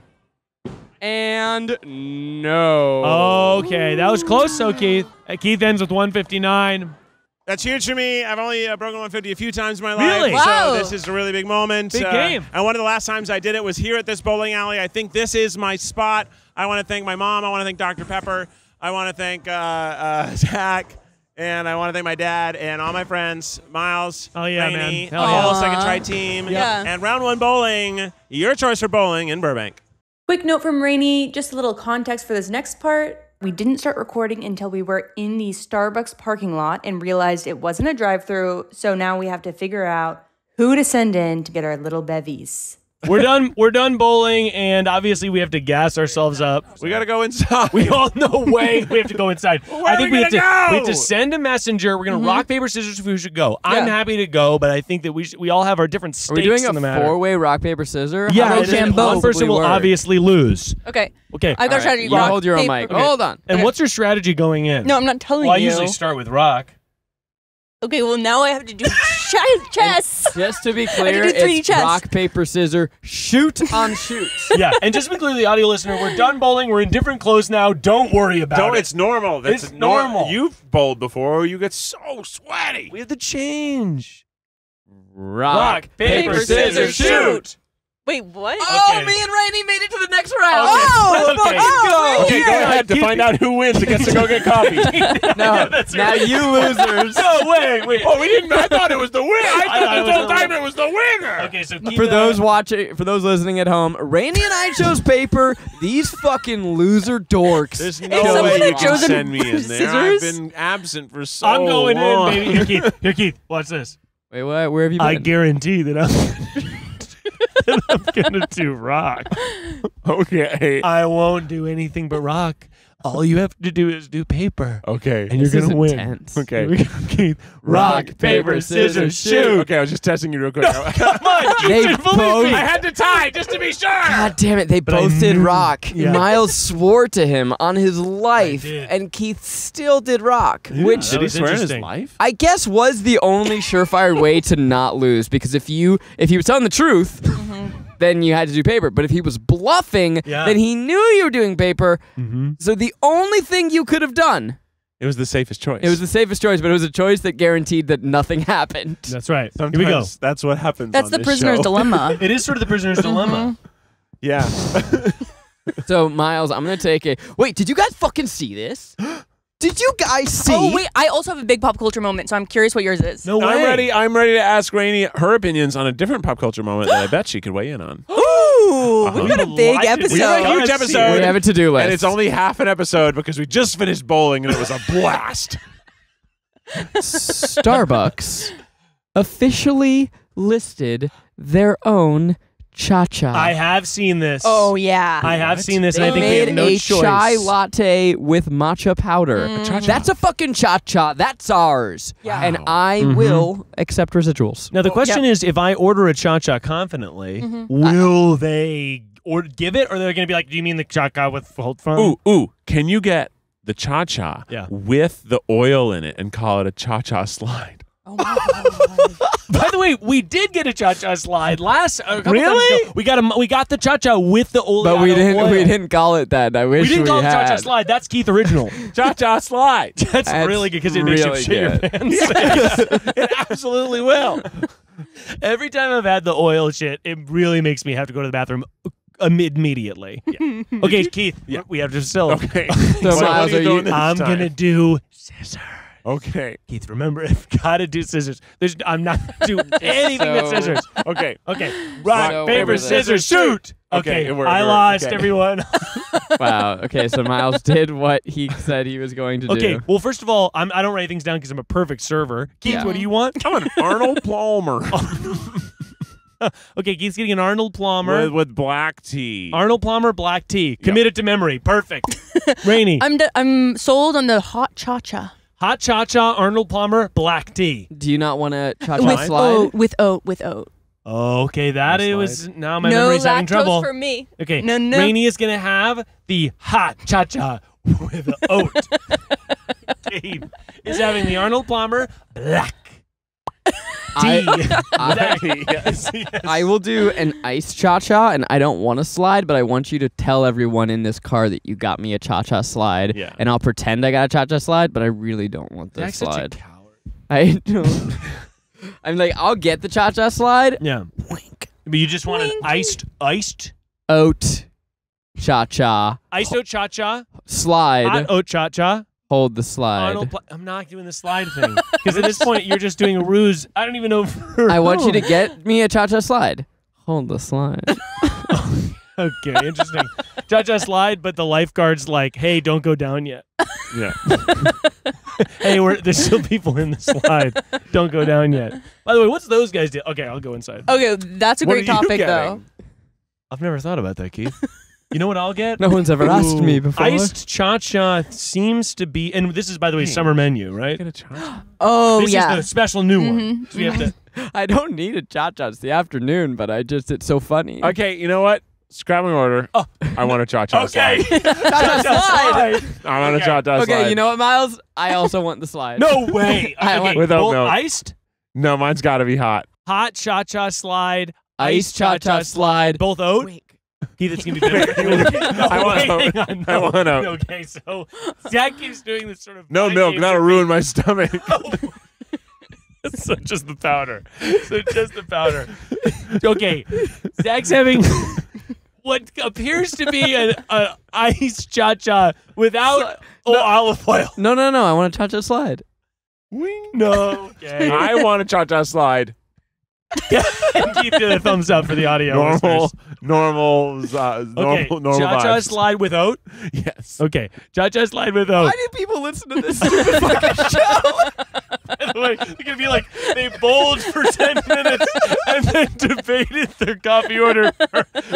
And no. Okay, that was close, so Keith. Uh, Keith ends with 159. That's huge for me. I've only uh, broken 150 a few times in my Really? life. Wow. So this is a really big moment. Big Uh, game. And one of the last times I did it was here at this bowling alley. I think this is my spot. I want to thank my mom. I want to thank Dr. Pepper. I want to thank uh, uh, Zach. And I want to thank my dad and all my friends, Miles, Oh, yeah, Rainie, man. the yeah. whole second try team, Yeah. and round one bowling. Your choice for bowling in Burbank. Quick note from Rainie, just a little context for this next part. We didn't start recording until we were in the Starbucks parking lot and realized it wasn't a drive through. So now we have to figure out who to send in to get our little bevies. We're done. We're done bowling, and obviously we have to gas ourselves up. We got to go inside. We all know way we have to go inside. Where I are think we we have to gonna we have to send a messenger. We're gonna mm-hmm. rock paper scissors if we should go. I'm happy to go, but I think that we should, we all have our different stakes Are stakes we doing a in the matter. four-way rock paper scissors? yeah, How it does is- it Jambo. one person will work? obviously lose. Okay. Okay. I've got a All right, strategy. you Rock, hold your own paper- mic. Hold on. and okay. what's your strategy going in? No, I'm not telling well, I usually start with rock. Okay, well now I have to do chess. chess. Just to be clear, did 3D it's chess. rock, paper, scissors, shoot on shoot. yeah, and just to be clear, to the audio listener, we're done bowling. We're in different clothes now. Don't worry about Don't, it. it's normal. That's It's nor- normal. You've bowled before. You get so sweaty. we have to change. Rock, paper, scissors, shoot. Wait, what? Oh, Okay. me and Rainie made it to the next round. Oh, let's okay. fucking go. Okay, go ahead to find out who wins and gets to go get coffee. No, now you losers. No, wait, wait. oh, we didn't. I thought it was the winner. I thought thought it this was whole the time it was the winner. Okay, so keep For those watching, for those listening at home, Rainie and I chose paper. These fucking loser dorks. There's If no someone way had you can chosen send me in there. I've scissors- been absent for so long. I'm going long. in, baby. Here, Keith. Here, Keith. Watch this. Wait, what? Where have you been? I guarantee that I'm, that I'm gonna do rock. Okay. I won't do anything but rock. All you have to do is do paper, Okay. and you're This gonna win. intense. Okay. We go, Keith. Rock, paper, scissors, shoot. Okay, I was just testing you real quick. Come on, you They should believe both- me. I had to tie just to be sure. God damn it, they I both did rock. Yeah. Miles swore to him on his life, did. and Keith still did rock, which Did he was swear in his interesting. life? I guess was the only surefire way to not lose because if you if he was telling the truth, mm-hmm. Then you had to do paper. But if he was bluffing, Yeah. then he knew you were doing paper. Mm-hmm. So the only thing you could have done, It was the safest choice. it was the safest choice, but it was a choice that guaranteed that nothing happened. That's right. Sometimes Here we go. that's what happens. That's on the this prisoner's show. dilemma. It is sort of the prisoner's dilemma. Yeah. So Miles, I'm gonna take a wait. Did you guys fucking see this? Did you guys see? Oh wait, I also have a big pop culture moment, so I'm curious what yours is. No way. I'm ready. I'm ready to ask Rainie her opinions on a different pop culture moment that I bet she could weigh in on. Ooh, Uh-huh. we've got a big Delighted. episode. We have a huge episode. We have a to-do list, And it's only half an episode because we just finished bowling and it was a blast. Starbucks officially listed their own cha-cha. I have seen this. Oh yeah. I have What? seen this, They and I think we made have no a choice. chai latte with matcha powder. Mm. That's a fucking cha-cha. That's ours. Yeah. And I Mhm. will accept residuals. Now the Oh, question is, if I order a cha cha confidently, Mhm. will they or give it, or they're going to be like, "Do you mean the cha cha with hold from?" Ooh, ooh. Can you get the cha cha Yeah. with the oil in it and call it a cha cha slide? Oh my god. Oh, By the way, we did get a cha cha slide last. A Really? ago. We got a we got the cha cha with the oleato But we didn't oil. we didn't call it that. I We wish we, didn't call it cha cha slide. That's Keith original. cha cha slide. That's, That's really good because it makes really you shit your good. pants. it absolutely will. Every time I've had the oil shit, it really makes me have to go to the bathroom im- immediately. Okay, Keith, Yeah. we have to still. Okay. So, What- what Miles, are you are doing this I'm time? gonna do scissors. Okay. Keith, remember, I've got to do scissors. There's, I'm not gonna do anything with scissors. Okay. Okay, rock, So paper, over there. scissors, shoot. Okay, Okay, it worked, I it worked. lost, Okay. everyone. wow. Okay, so Miles did what he said he was going to do. okay, do. well, first of all, I'm, I don't write things down because I'm a perfect server. Keith, Yeah. what do you want? I'm an Arnold Palmer okay, Keith's getting an Arnold Palmer. with, with black tea. Arnold Palmer, black tea. Committed to memory. Perfect. Rainie. I'm d- I'm sold on the hot cha cha. Hot cha cha, Arnold Plummer, black tea. Do you not want to cha-cha With slide? oat, with oat, with oat. Okay, that it was now my no memory's having lactose trouble. for me. Okay, No, no. Rainie is gonna have the hot cha cha with oat. Dave is having the Arnold Plummer black tea. I, I, yes, yes. I will do an ice cha cha, and I don't want to slide, but I want you to tell everyone in this car that you got me a cha cha slide, Yeah. and I'll pretend I got a cha cha slide, but I really don't want the Jack's such a slide. I don't. I'm like, I'll get the cha cha slide. Yeah, Wink. but you just want an iced, iced, Oat cha cha iced oat cha cha, slide. hot oat cha cha. Hold the slide. Arnold, Pl- I'm not doing the slide thing because at this point you're just doing a ruse. I don't even know. If I want you to get me a cha cha slide. Hold the slide. Okay, interesting. Cha cha slide, but the lifeguard's like, "Hey, don't go down yet. yeah. Hey, we're, there's still people in the slide. Don't go down yet." By the way, what's those guys do? Okay, I'll go inside. Okay, that's a What great are you topic getting? though. I've never thought about that, Keith. You know what I'll get? No one's ever asked me before. Iced cha cha seems to be, and this is by the way Hey. summer menu, right? Get a cha Oh this yeah. is the special new one. Mhm, So we have to. I don't need a cha cha. It's the afternoon, but I just it's so funny. Okay, you know what? Scrapping order. Oh. I want a cha cha Okay. slide. Cha-cha slide. I want Okay. a cha cha slide. Okay, you know what, Miles? I also want the slide. No way. I okay, want- Without both milk. iced, No, mine's got to be hot. hot cha cha slide, Ice cha cha slide. both oat. Wait. Keith, it's gonna be better. no, I want wait, hang on, I want oat. Okay, so Zach keeps doing this sort of No milk. That'll ruin my stomach. Oh. so just the powder. So just the powder. Okay, Zach's having what appears to be an a ice cha cha without oh, olive oil. No, no, no. I want a cha cha slide. Wing. No. Okay. I want a cha cha slide. and Keith did a thumbs up for the audio. normal, listeners. normal, uh, normal, Okay, normal cha-cha slide with oat. Yes. Okay, cha-cha slide with oat. Why do people listen to this stupid fucking show? By the way, it's gonna be like they bowled for ten minutes and then debated their coffee order.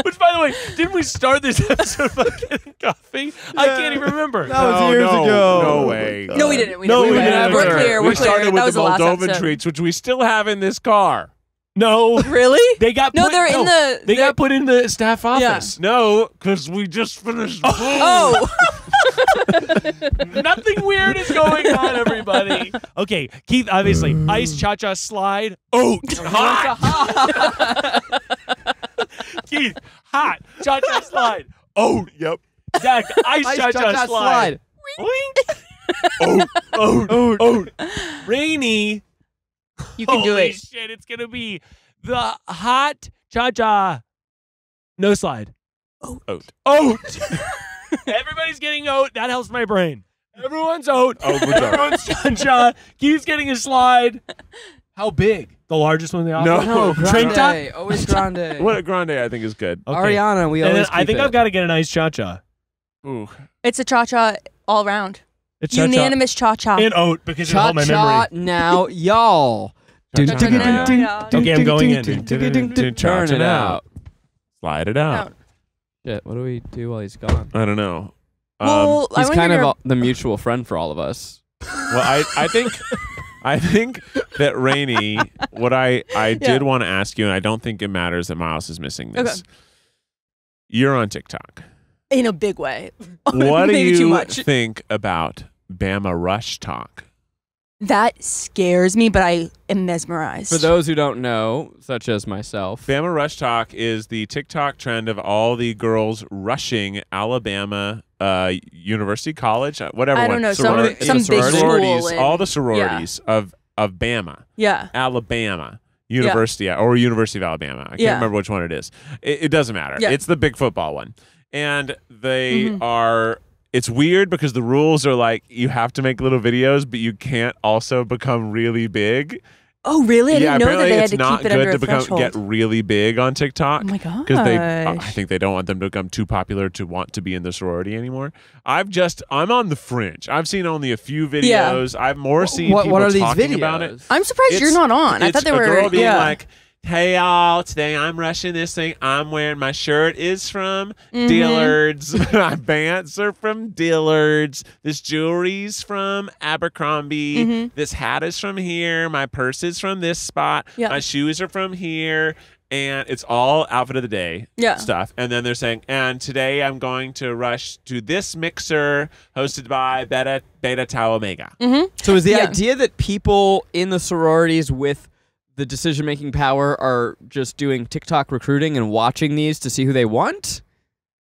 Which, by the way, didn't we start this episode by getting coffee? I can't even remember. That was no, years no, ago. No way. No, we didn't. We No, didn't. we didn't. didn't. We're clear. we We're clear. started that with was the the last Moldovan treats, which we still have in this car. No, Really? they got No, put, they're in the- They they're- got put in the staff office. No, because we just finished. Oh, oh. Nothing weird is going on, everybody. Okay, Keith, obviously, mm. ice cha cha slide. Oat. Hot. Keith, hot. Cha cha slide. oh, yep. Zach, ice, Ice cha cha cha-cha slide. Oink. Oh, oh, oh, oh. Rainie. You can do it. Holy shit, it's going to be the hot cha cha. No slide. Oat. Oat. Everybody's getting oat. That helps my brain. Everyone's oat. Oh, good job. Everyone's cha cha. Keith's getting a slide. How big? The largest one they offer? No, Drink top? Grande. Always grande. What a grande I think is good. Okay. Ariana, we And then always I think it. I've got to get a nice cha cha. Ooh. It's a cha cha all round. It's cha-cha. Unanimous cha cha. And oat because it'll hold my Cha-cha memory. now, y'all. Okay, I'm going in. Turn it now. out. Slide it out. Out. Shit, what do we do while he's gone? I don't know. Um, Well, I He's wanna kind hear of your- all- the mutual friend for all of us. well, I, I think I think that Rainie, what I, I did want to ask you, and I don't think it matters that Miles is missing this. Okay. You're on TikTok. In a big way. What do you much. think about Bama Rush Tok? That scares me, but I am mesmerized. For those who don't know, such as myself, Bama Rush Tok is the TikTok trend of all the girls rushing Alabama uh, University College, uh, whatever. I don't know, Sorority- some it's some a big sororities, school. all the sororities of of Bama, yeah. Alabama. University or University of Alabama. I can't Yeah. remember which one it is. It, it doesn't matter. Yeah. It's the big football one, and they Mhm. are. It's weird because the rules are like you have to make little videos, but you can't also become really big. Oh, really? I yeah, didn't know that apparently they had to not keep it good under to a become threshold. get really big on TikTok oh my god. because they I think they don't want them to become too popular to want to be in the sorority anymore. I've just I'm on the fringe. I've seen only a few videos. Yeah. videos. I've more seen what, people what are these talking videos? about it. I'm surprised you're not on. I thought they a were. girl being yeah. like, "Hey y'all, today I'm rushing this thing. I'm wearing my shirt is from Mhm. Dillard's. my pants are from Dillard's. This jewelry's from Abercrombie. Mhm. This hat is from here. My purse is from this spot. Yeah. My shoes are from here." And it's all outfit of the day Yeah. stuff. And then they're saying, and today I'm going to rush to this mixer hosted by Beta Beta Tau Omega. So is the Yeah. idea that people in the sororities with the decision making power are just doing TikTok recruiting and watching these to see who they want?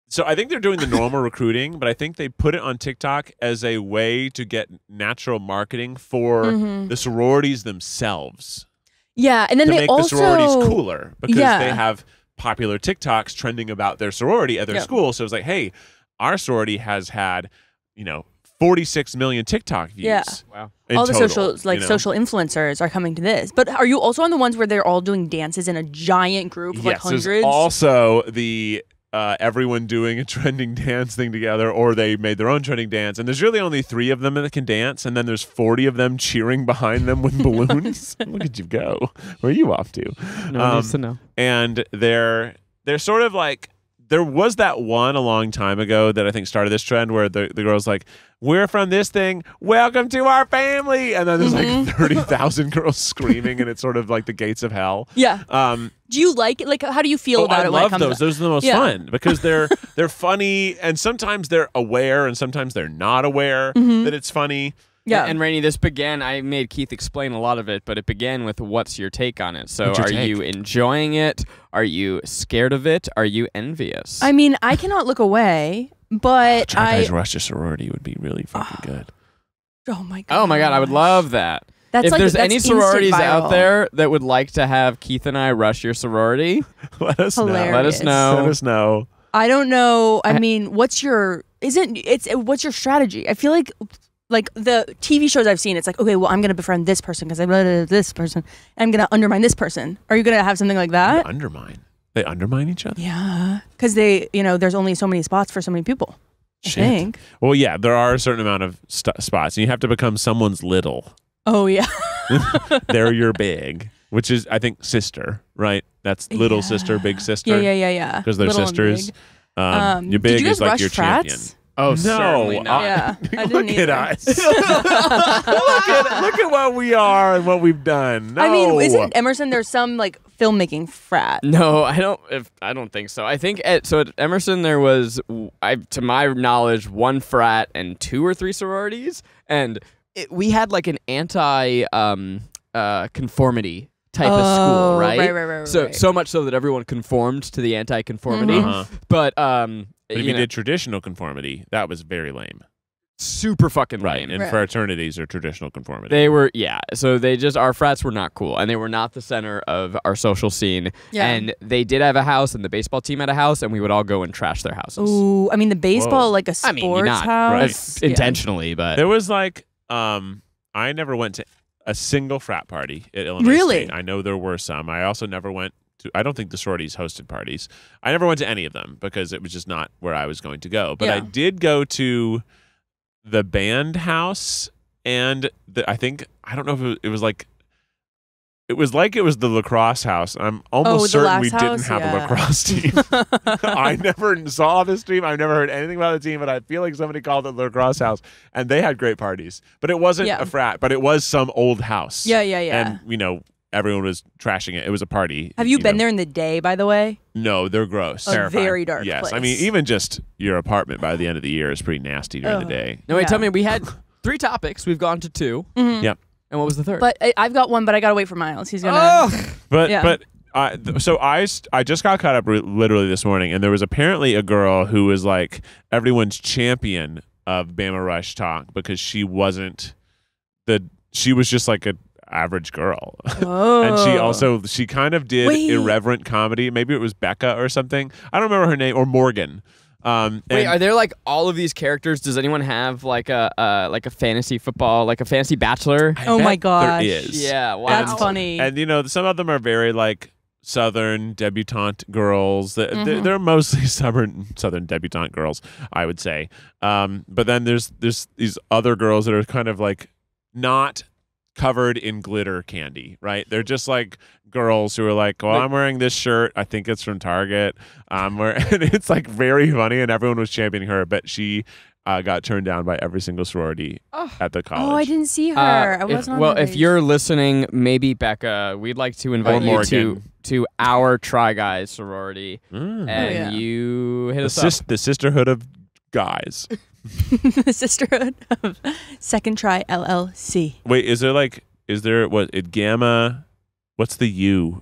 So I think they're doing the normal recruiting, but I think they put it on TikTok as a way to get natural marketing for Mhm. the sororities themselves Yeah, and then to they make also the sororities cooler because Yeah. they have popular TikToks trending about their sorority at their Yeah. school. So it's like, hey, our sorority has had, you know, 46 million TikTok views. Yeah. Wow. all the total, social like you know? social influencers are coming to this. But are you also on the ones where they're all doing dances in a giant group of like yes, there's hundreds? also the uh, everyone doing a trending dance thing together, or they made their own trending dance. And there's really only three of them that can dance, and then there's 40 of them cheering behind them with balloons. Look at you go! Where are you off to? No one Um, needs to know. And they're they're sort of like there was that one a long time ago that I think started this trend where the, the girl's like, We're from this thing, welcome to our family and then there's Mhm. like thirty thousand girls screaming and it's sort of like the gates of hell. yeah. Um Do you like it? Like, how do you feel oh, about I it I love those. Those are the most Yeah. fun because they're they're funny and sometimes they're aware and sometimes they're not aware Mhm. that it's funny. Yeah. And Rainie, this began. I made Keith explain a lot of it, but it began with "What's your take on it?" So, are take? you enjoying it? Are you scared of it? Are you envious? I mean, I cannot look away, but Try I. guys rush to sorority would be really ah. fucking good. Oh my god. oh my god, I would love that. That's if like, there's that's any instant sororities out there that would like to have Keith and I rush your sorority, Let us know. Let us know. Let us know. I don't know. I I- mean, what's your? Isn't it's what's your strategy? I feel like, like the TV shows I've seen, it's like, okay, well, I'm gonna befriend this person because I'm gonna this person, I'm gonna undermine this person. Are you gonna have something like They that? undermine. They undermine each other. Yeah, because they, you know, there's only so many spots for so many people. I Shit. think. Well, yeah, there are a certain amount of st- spots, and you have to become someone's little. Oh yeah. They're your big, which is I think sister, right? That's little sister, big sister. Yeah, yeah, yeah, yeah. Because they're Little sisters. Um, Um, your big you is like your frats? champion. Oh, no, certainly not. Yeah, I didn't look at us. look at look at what we are and what we've done. No. I mean, isn't Emerson? There's some like filmmaking frat. No, I don't. If I don't think so. I think at so at Emerson there was, I to my knowledge, one frat and two or three sororities, and it, we had like an anti um uh conformity type of Oh, school, right? right, right, right, right, So right. so much so that everyone conformed to the anti-conformity, Uh-huh. but um. But if you you know, did traditional conformity, that was very lame. super fucking Right. lame. And Right. fraternities are traditional conformity. They were, yeah. So they just, our frats were not cool, and they were not the center of our social scene. Yeah. And they did have a house, and the baseball team had a house, and we would all go and trash their houses. Ooh, I mean the baseball Whoa. like a sports mean, you're not house. right, Yeah. intentionally, but There was like, um, I never went to a single frat party at Illinois Really? State. I know there were some. I also never went to. I don't think the sororities hosted parties. I never went to any of them because it was just not where I was going to go. But I did go to the band house, and the, I think I don't know if it was, it was like. It was like it was the lacrosse house. I'm almost Oh, certain we didn't have a lacrosse team. I never saw this team. I've never heard anything about the team, but I feel like somebody called it the lacrosse house, and they had great parties. But it wasn't Yeah. a frat, but it was some old house. Yeah, yeah, yeah. And you know, everyone was trashing it. It was a party. Have you, been know. there in the day, by the way? No, they're gross. A very dark Yes, place. I mean even just your apartment by the end of the year is pretty nasty during the day. no, wait, Yeah. tell me, we had three topics. We've gone to 2 Mhm. Yep. And what was the third? But I, I've got one, but I gotta wait for Miles. He's gonna. oh, But Yeah. but I so I I just got caught up re- literally this morning, and there was apparently a girl who was like everyone's champion of Bama Rush Tok because she wasn't the she was just like a average girl. Whoa. and she also she kind of did Wait. irreverent comedy. Maybe it was Becca or something. I don't remember her name or Morgan. Um, wait, and- are there like all of these characters? Does anyone have like a uh, like a fantasy football, like a fantasy bachelor? I Oh my bet gosh. there is. Yeah, wow. That's funny. And you know, some of them are very like southern debutante girls. Th- They're, Mhm. they're mostly southern southern debutante girls, I would say. Um, but then there's there's these other girls that are kind of like not covered in glitter candy, right? They're just like girls who are like, "Well, I'm wearing this shirt. I think it's from Target." Um, where and it's like very funny, and everyone was championing her, but she. Uh, got turned down by every single sorority Oh. at the college. oh, I didn't see her. Uh, I wasn't on well, if you're listening, maybe Becca, we'd like to invite you to Morgan. to our Try Guys sorority, Mm. and yeah. you hit the, us sis- up. the sisterhood of guys. the sisterhood of Second Try LLC. Wait, is there like is there what it gamma? What's the U?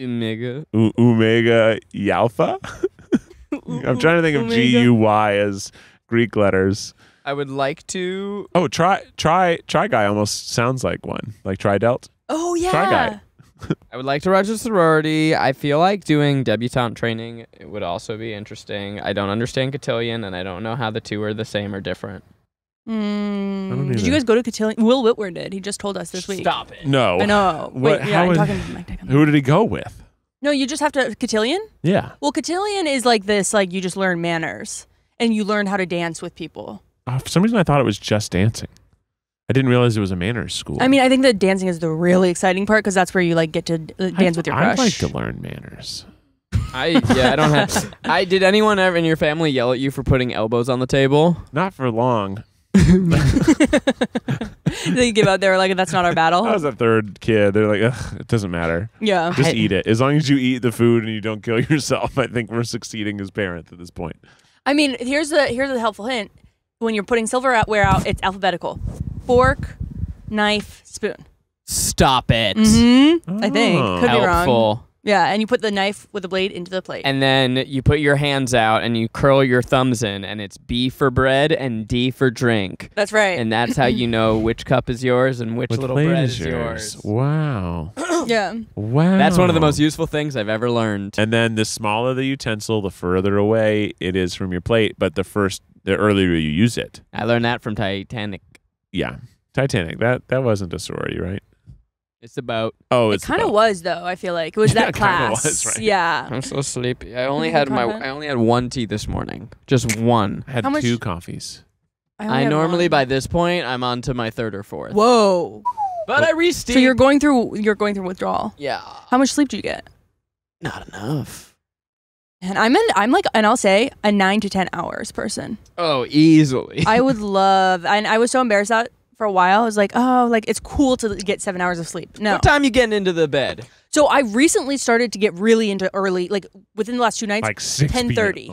Omega. U- Omega Alpha? I'm trying to think of G U Y as Greek letters. I would like to. Oh, try try try guy almost sounds like one. Like try tridelt. Oh yeah. Try guy. I would like to register sorority. I feel like doing debutante training it would also be interesting. I don't understand cotillion, and I don't know how the two are the same or different. Mm, did you guys go to Cotillion? Will Whitwer did. He just told us this week. Stop it. No. I know. What- Wait, yeah, how I'm would- talking to Mike Dick on. Who did he go with? No, you just have to Cotillion. Yeah. Well, Cotillion is like this. Like you just learn manners and you learn how to dance with people. Oh, for some reason, I thought it was just dancing. I didn't realize it was a manners school. I mean, I think the dancing is the really exciting part because that's where you like get to uh, dance with your crush. I'd like to learn manners. I yeah, I don't have. I did anyone ever in your family yell at you for putting elbows on the table? Not for long. they give out there like that's not our battle. I was a third kid. They're like, Ugh, it doesn't matter. yeah. Just I- eat it. As long as you eat the food and you don't kill yourself, I think we're succeeding as parents at this point. I mean, here's the here's a helpful hint. When you're putting silverware out, it's alphabetical: fork, knife, spoon. Stop it. Mm-hmm. I think Oh. could be wrong. Helpful. Yeah, and you put the knife with the blade into the plate. And then you put your hands out and you curl your thumbs in, and it's B for bread and D for drink. that's right. And that's how you know which cup is yours and which What little plate bread is is yours. Wow. yeah. Wow. That's one of the most useful things I've ever learned. And then the smaller the utensil, the further away it is from your plate. But the first the earlier you use it. I learned that from Titanic. Yeah. Titanic. That that wasn't a sorority, right? It's about. Oh, It it's kind of was though. I feel like it was Yeah, that it class. was, right. Yeah. I'm so sleepy. I only had my. I only had one tea this morning. Just one. I had How much- two coffees. only I normally one. by this point I'm on to my third or fourth. Whoa. But I re-steamed. So you're going through you're going through withdrawal. Yeah. How much sleep do you get? Not enough. And I'm an I'm like and I'll say a nine to ten hours person. Oh, easily. I would love and I was so embarrassed that for a while. I was like, oh, like it's cool to get seven hours of sleep. No. What time you getting into the bed? So I recently started to get really into early, like within the last two nights, like 10 30.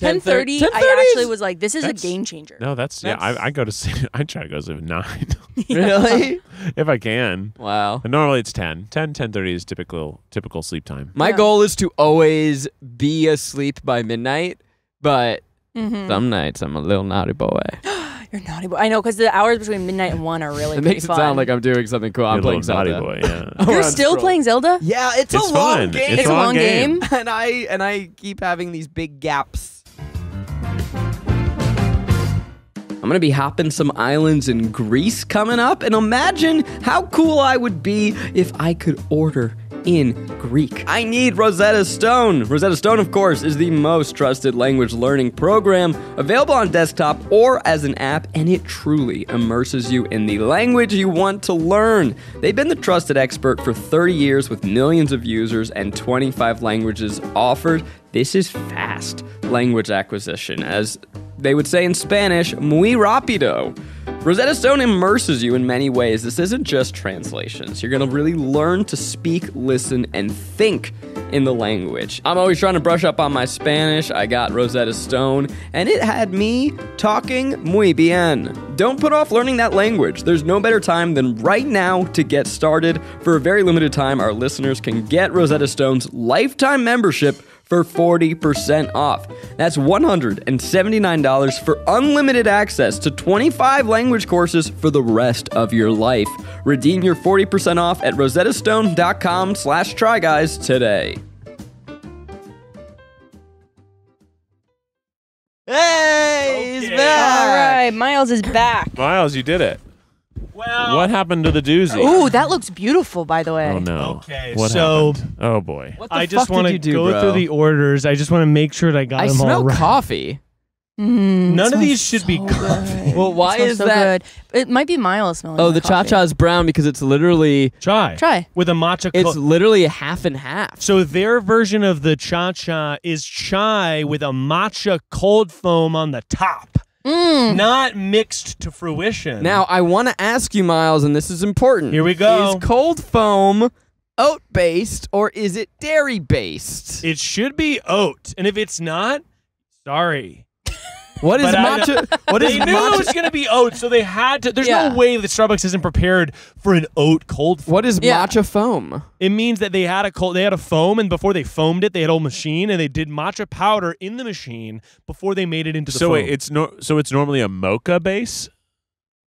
Ten thirty. I actually was like, "This is that's, a game changer." No, that's, that's yeah. I, I, go to I try to go to sleep at nine. really? if I can. Wow. And normally it's 10. 10, 10.30 is typical typical sleep time. My yeah. goal is to always be asleep by midnight, but mm -hmm. some nights I'm a little naughty boy. You're naughty boy. I know because the hours between midnight and one are really. it makes it fun. sound like I'm doing something cool. You're I'm playing Zelda. Naughty boy, yeah. You're still playing Zelda? Yeah, it's, it's a fun. long game. It's, it's a long game. game. and I and I keep having these big gaps I'm gonna be hopping some islands in Greece coming up, and imagine how cool I would be if I could order in Greek. I need Rosetta Stone. Rosetta Stone, of course, is the most trusted language learning program available on desktop or as an app, and it truly immerses you in the language you want to learn. They've been the trusted expert for 30 years with millions of users and 25 languages offered. This is fast language acquisition, as they would say in Spanish, muy rápido. Rosetta Stone immerses you in many ways. This isn't just translations. You're going to really learn to speak, listen, and think in the language. I'm always trying to brush up on my Spanish. I got Rosetta Stone, and it had me talking muy bien. Don't put off learning that language. There's no better time than right now to get started. For a very limited time, our listeners can get Rosetta Stone's lifetime membership for 40% off. That's $179 for unlimited access to 25 language courses for the rest of your life. Redeem your 40% off at rosettastone.com slash try guys today. Hey, he's back. All right, Miles is back. Miles, you did it. Well, What happened to the doozy? Ooh, that looks beautiful by the way. Oh no. Okay, What so- happened? Oh boy. What the I just want to go bro? through the orders. I just want to make sure that I got I them all smell coffee. Mm, None of these smells should be coffee. good. Well, why It is so that? Good. It might be Miles smelling. Oh, the the cha coffee. cha's brown because it's literally Try. Try. With a matcha it's co- literally half and half. So their version of the cha cha is chai with a matcha cold foam on the top, Mm. not mixed to fruition. Now I want to ask you, Miles, and this is important. Here we go. Is cold foam oat based or is it dairy based? it should be oat, and if it's not, sorry. What is But I- matcha? What is they knew it was going to be oat, so they had to. There's Yeah. no way that Starbucks isn't prepared for an oat cold foam. What is Yeah. matcha foam? It means that they had a cold, they had a foam, and before they foamed it, they had a machine, and they did matcha powder in the machine before they made it into the So foam. wait, it's no so it's normally a mocha base?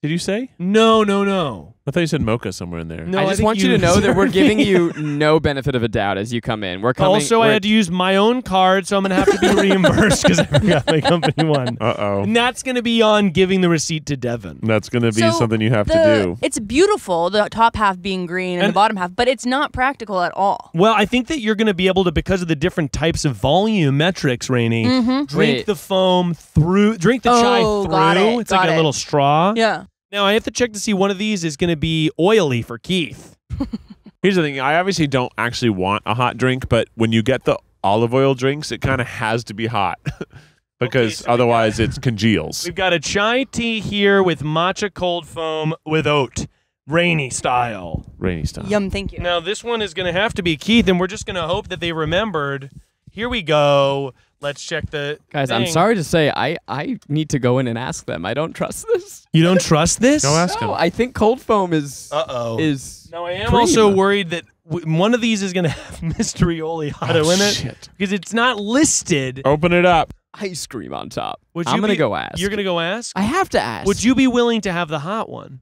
Did you say? no, no, no. I thought you said mocha somewhere in there. No, I I just think want you you to know that we're giving you no benefit of a doubt as you come in. We're coming. also, I we're- had to use my own card, so I'm gonna have to be reimbursed because I forgot my company one. Uh oh. And that's gonna be on giving the receipt to Devin. That's gonna be So something you have The- to do. It's beautiful, the top half being green and, And- the bottom half, but it's not practical at all. Well, I think that you're gonna be able to because of the different types of volume metrics, Rainie. Mm-hmm. Drink Wait. the foam through. Drink the chai Oh, through. got it, It's like got a it. little straw. Yeah. Now I have to check to see one of these is gonna be oily for Keith. Here's the thing. I obviously don't actually want a hot drink, but when you get the olive oil drinks, it kind of has to be hot because so we otherwise it congeals. We've got a chai tea here with matcha cold foam with oat, Rainie style. Rainie style. Yum, thank you. Now this one is going to have to be Keith, and we're just going to hope that they remembered. Here we go. Let's check the Guys, I'm sorry to say, I, I need to go in and ask them. I don't trust this. You don't trust this? Go ask No, him. I think cold foam is Uh oh. is. Now I am cream. also worried that w- one of these is going to have mystery oleato Oh, in it shit. because it's not listed. Open it up. ice cream on top. Would I'm gonna be- go ask. You're going to go ask. I have to ask. Would you be willing to have the hot one?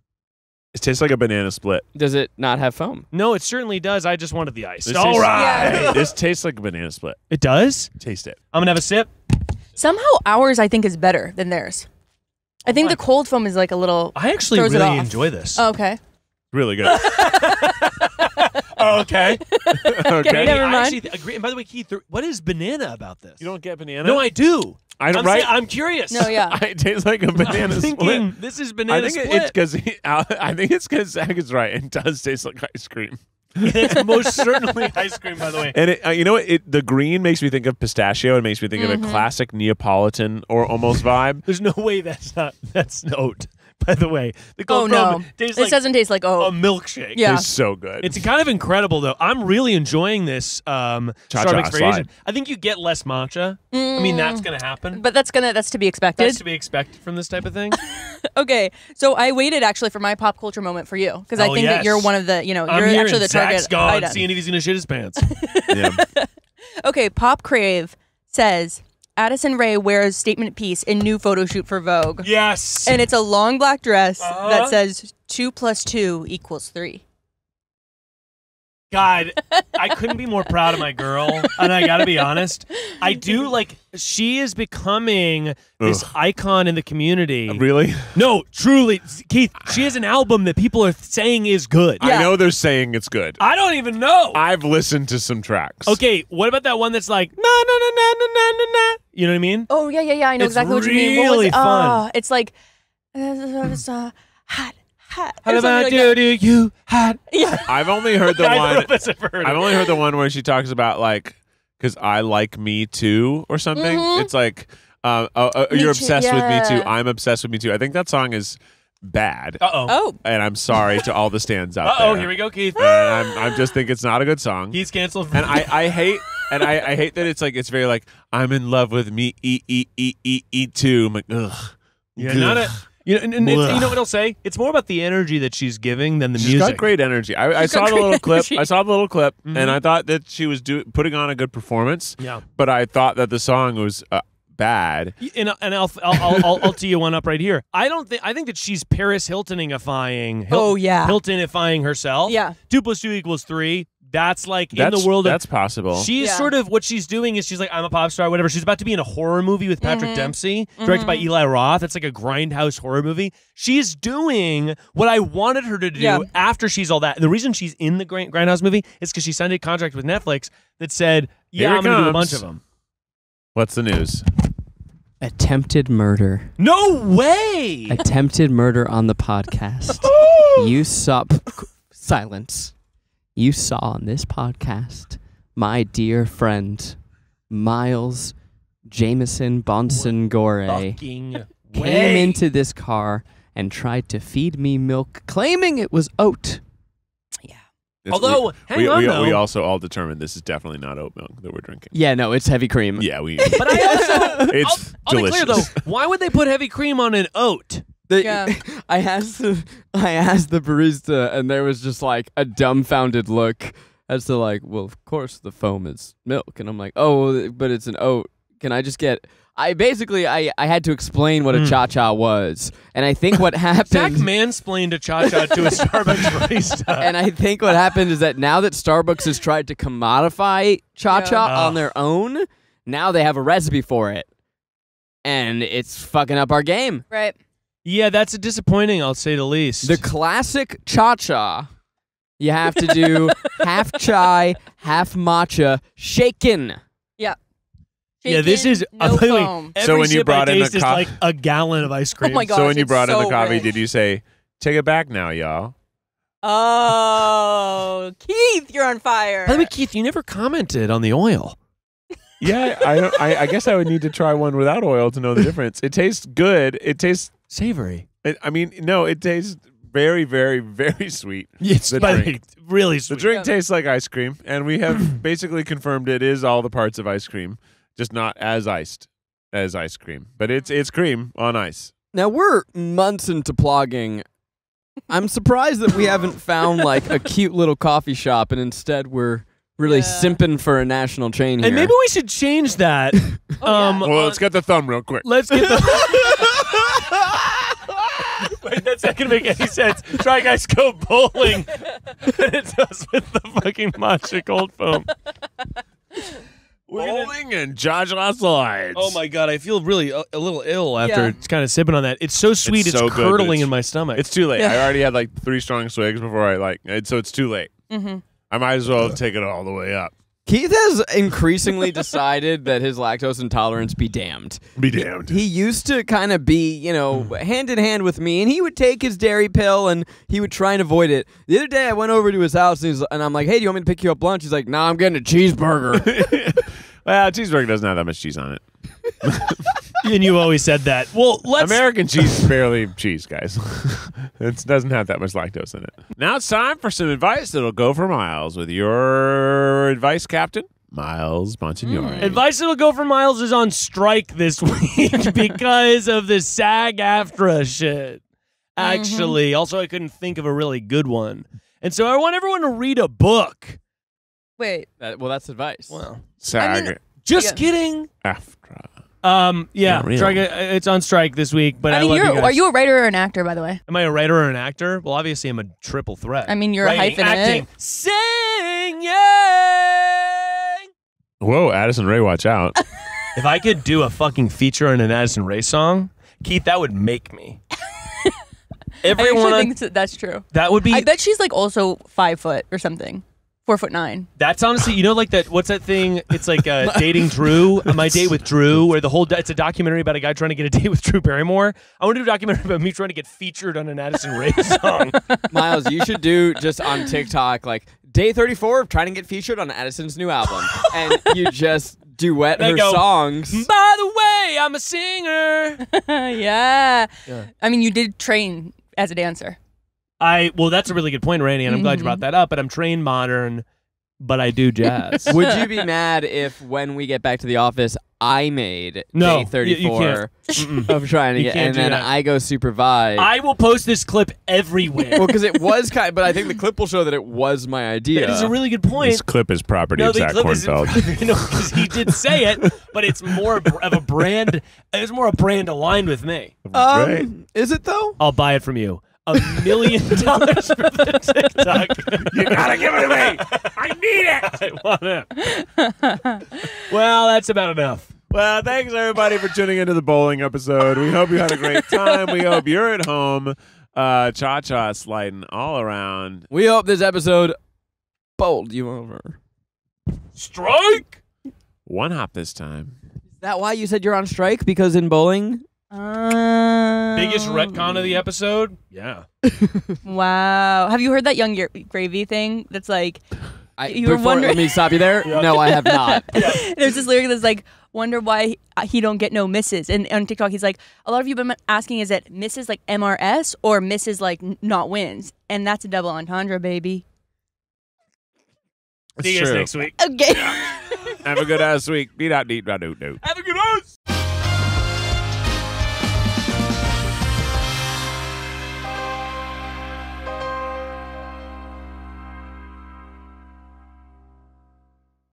It tastes like a banana split. Does it not have foam? No, it certainly does. I just wanted the ice. This All tastes- right. Yeah. This tastes like a banana split. It does. Taste it. I'm gonna have a sip. Somehow ours, I think, is better than theirs. I think the cold foam is like a little. I actually Throws really enjoy this. Oh, okay. Really good. Oh, okay. okay. never I mind. actually agree. And by the way, Keith, there- what is banana about this? You don't get banana? no, I do. I don't. I'm, Right? saying- I'm curious. No, yeah. it tastes like a banana I'm split. this is banana I think it- split. it's because I think it's because Zach is right. It does taste like ice cream. it's most certainly ice cream, by the way. And it, uh, you know, what? it the green makes me think of pistachio. It makes me think of a classic Neapolitan or almost vibe. There's no way that's not that's oat. By the way, the Oh cold no, tastes this like doesn't taste like oh. a milkshake. Yeah. It's so good. It's kind of incredible though. I'm really enjoying this um, Cha-cha Starbucks variation. slide. I think you get less matcha. I mean, that's gonna happen. But that's gonna that's to be expected. That's to be expected from this type of thing. Okay, so I waited actually for my pop culture moment for you because I Oh, think that you're one of the you know I'm you're here actually and the target Zach's gone, item. seeing if he's gonna shit his pants. yeah. Okay, Pop Crave says Addison Rae wears statement piece in new photo shoot for Vogue, yes. and it's a long black dress Uh-huh. that says two plus two equals three. God, I couldn't be more proud of my girl. And I gotta be honest, I do like she is becoming this Ugh. icon in the community. Really? No, truly, Keith, she has an album that people are saying is good. I know they're saying it's good. I don't even know. I've listened to some tracks. okay, what about that one that's like na na na na na na na na? You know what I mean? Oh yeah, yeah, yeah. I know It's exactly what you mean. What was really it? fun. Oh, it's like uh, it's, uh, hot, hot. How or something about like do that. do you had? Yeah. I've only heard the I don't know one. if that's ever heard I've of. only heard the one where she talks about like because I like me too or something. It's like uh, uh, uh, you're too, obsessed with me too. I'm obsessed with me too. I think that song is bad, Uh oh. Oh, and I'm sorry to all the stands out Uh oh. there. Here we go, Keith. And I'm, I'm just think it's not a good song. He's canceled. For and I, I hate and I, I hate that it's like it's very like I'm in love with me e e e e e too. I'm like ugh. yeah, not a. Ugh. You know, and, and it's, you know what I'll say? It's more about the energy that she's giving than the She's music. got great energy. I, I She's got saw the little clip. I saw the little clip, and I thought that she was do, putting on a good performance. Yeah. But I thought that the song was uh, bad. And, and I'll, I'll, I'll, I'll, I'll tee you one up right here. I don't think I think that she's Paris Hiltonifying. Hil- Oh, yeah. Hiltonifying herself. Yeah. Two plus two equals three. That's like That's, in the world of that's possible. She's Yeah. sort of what she's doing is she's like, I'm a pop star, whatever. She's about to be in a horror movie with Patrick Mm-hmm. Dempsey, directed by Eli Roth. It's like a grindhouse horror movie. She's doing what I wanted her to do Yeah. after she's all that. And the reason she's in the grind- grindhouse movie is because she signed a contract with Netflix that said, Yeah, Here I'm going to do a bunch of them. What's the news? Attempted murder. No way! Attempted murder on the podcast. you saw silence. You saw on this podcast my dear friend Miles Jameson Bonsignore came way. into this car and tried to feed me milk, claiming it was oat. It's- Although, we, hang we, on, we, though. we also all determined this is definitely not oat milk that we're drinking. Yeah, no, it's heavy cream. Yeah, we. But I also, It's I'll, I'll be clear delicious. though, why would they put heavy cream on an oat? The- Yeah. I asked the I asked the barista, and there was just like a dumbfounded look as to like, well, of course the foam is milk, and I'm like, oh, but it's an oat. Can I just get? I basically I I had to explain what a Mm. cha cha was, and I think what Zach happened. mansplained a cha cha to a Starbucks barista. and I think what happened is that now that Starbucks has tried to commodify cha cha Yeah. on their own, now they have a recipe for it, and it's fucking up our game. right. Yeah, that's a disappointing, I'll say the least. The classic cha cha, you have to do half chai, half matcha, shaken. yeah, yeah, this is no by the way, foam. every So when you sip I brought in the taste is co- like a gallon of ice cream. Oh my God. so when you it's brought in the so coffee, rich. did you say, "Take it back now, y'all"? Oh, Keith, you're on fire. By the way, Keith, you never commented on the oil. Yeah, I, don't, I I guess I would need to try one without oil to know the difference. It tastes good. It tastes. Savory. It, I mean, no, it tastes very, very, very sweet. It's The by the drink. way, really The drink Yeah. tastes like ice cream, and we have basically confirmed it is all the parts of ice cream, just not as iced as ice cream. But it's it's cream on ice. Now we're months into plugging. I'm surprised that we haven't found like a cute little coffee shop, and instead we're really Yeah. simping for a national chain here. and maybe we should change that. Oh, yeah. um, Well, let's get the thumb real quick. let's get the. Wait, that's not gonna make any sense. Try guys go bowling, and it's us with the fucking matcha cold foam. Bowling and Josh slides. Oh my god, I feel really uh, a, a little ill after Yeah. it's kind of sipping on that. It's so sweet, it's, so good, curdling it's- in my stomach. It's too late. Yeah. I already had like three strong swigs before I like, and so it's too late. Mhm. I might as well take it all the way up. Keith has increasingly decided that his lactose intolerance be damned. Be damned. He used to kind of be, you know, hmm. hand in hand with me, and he would take his dairy pill and he would try and avoid it. The other day, I went over to his house and, he's, and I'm like, "Hey, do you want me to pick you up lunch?" He's like, "Nah, I'm getting a cheeseburger." well, cheeseburger doesn't have that much cheese on it. and you always said that. Well, let's American cheese is barely cheese, guys. it doesn't have that much lactose in it. Now it's time for some advice that'll go for miles with your advice captain, Miles Montagnore. Hmm. Advice that'll go for miles is on strike this week because of the SAG AFTRA shit. Mm-hmm. Actually, also I couldn't think of a really good one. And so I want everyone to read a book. Wait. That- well, that's advice. Well, SAG I mean- just Yeah. kidding. AFTRA. Um, yeah, Not strike, uh, it's on strike this week, but I, I mean, love you're, you guys. are you a writer or an actor, by the way? Am I a writer or an actor? Well, obviously I'm a triple threat. I mean, you're Writing, a hyphenate. acting, singing. Whoa, Addison Rae, watch out. If I could do a fucking feature on an Addison Rae song, Keith, that would make me. I Everyone, actually on- think that's- that's true. that would be. I bet she's like also five foot or something, four foot nine. That's honestly, you know, like that. What's that thing? It's like uh, dating Drew. My date with Drew, where the whole it's a documentary about a guy trying to get a date with Drew Barrymore. I want to do a documentary about me trying to get featured on an Addison Rae song. Miles, you should do just on TikTok like day 34 of trying to get featured on Addison's new album, and you just duet her go, songs. By the way, I'm a singer. yeah. I mean, you did train as a dancer. I well, that's a really good point, Randy, and I'm glad you brought that up. But I'm trained modern, but I do jazz. Would you be mad if when we get back to the office, I made No, day you- you 34 of trying to get, and then that. I go supervise. I will post this clip everywhere. well, because it was kind, but I think the clip will show that it was my idea. That is a really good point. this clip is property no, of the Zach clip is Kornfeld. no, because he did say it, but it's more of a brand. It's more a brand aligned with me. um, Right. Is it though? I'll buy it from you. A million dollars for the TikTok. You gotta give it to me. I need it. I want it. well, that's about enough. Well, thanks everybody for tuning into the bowling episode. We hope you had a great time. We hope you're at home, uh, cha cha sliding all around. We hope this episode bowled you over. Strike. One hop this time. Is that why you said you're on strike? Because in bowling, Um, Biggest retcon of the episode. Yeah. Wow. Have you heard that Yung Gra- Gravy thing? That's like, I, You were wondering- let me stop you there. No, I have not. there's this lyric that's like, wonder why he don't get no misses. And on TikTok, he's like, a lot of you have been asking, is it misses like MRS or misses like not wins? And that's a double entendre, baby. See you guys next week. Okay. Have a good ass week. Beat out, deep, do, do. Have a good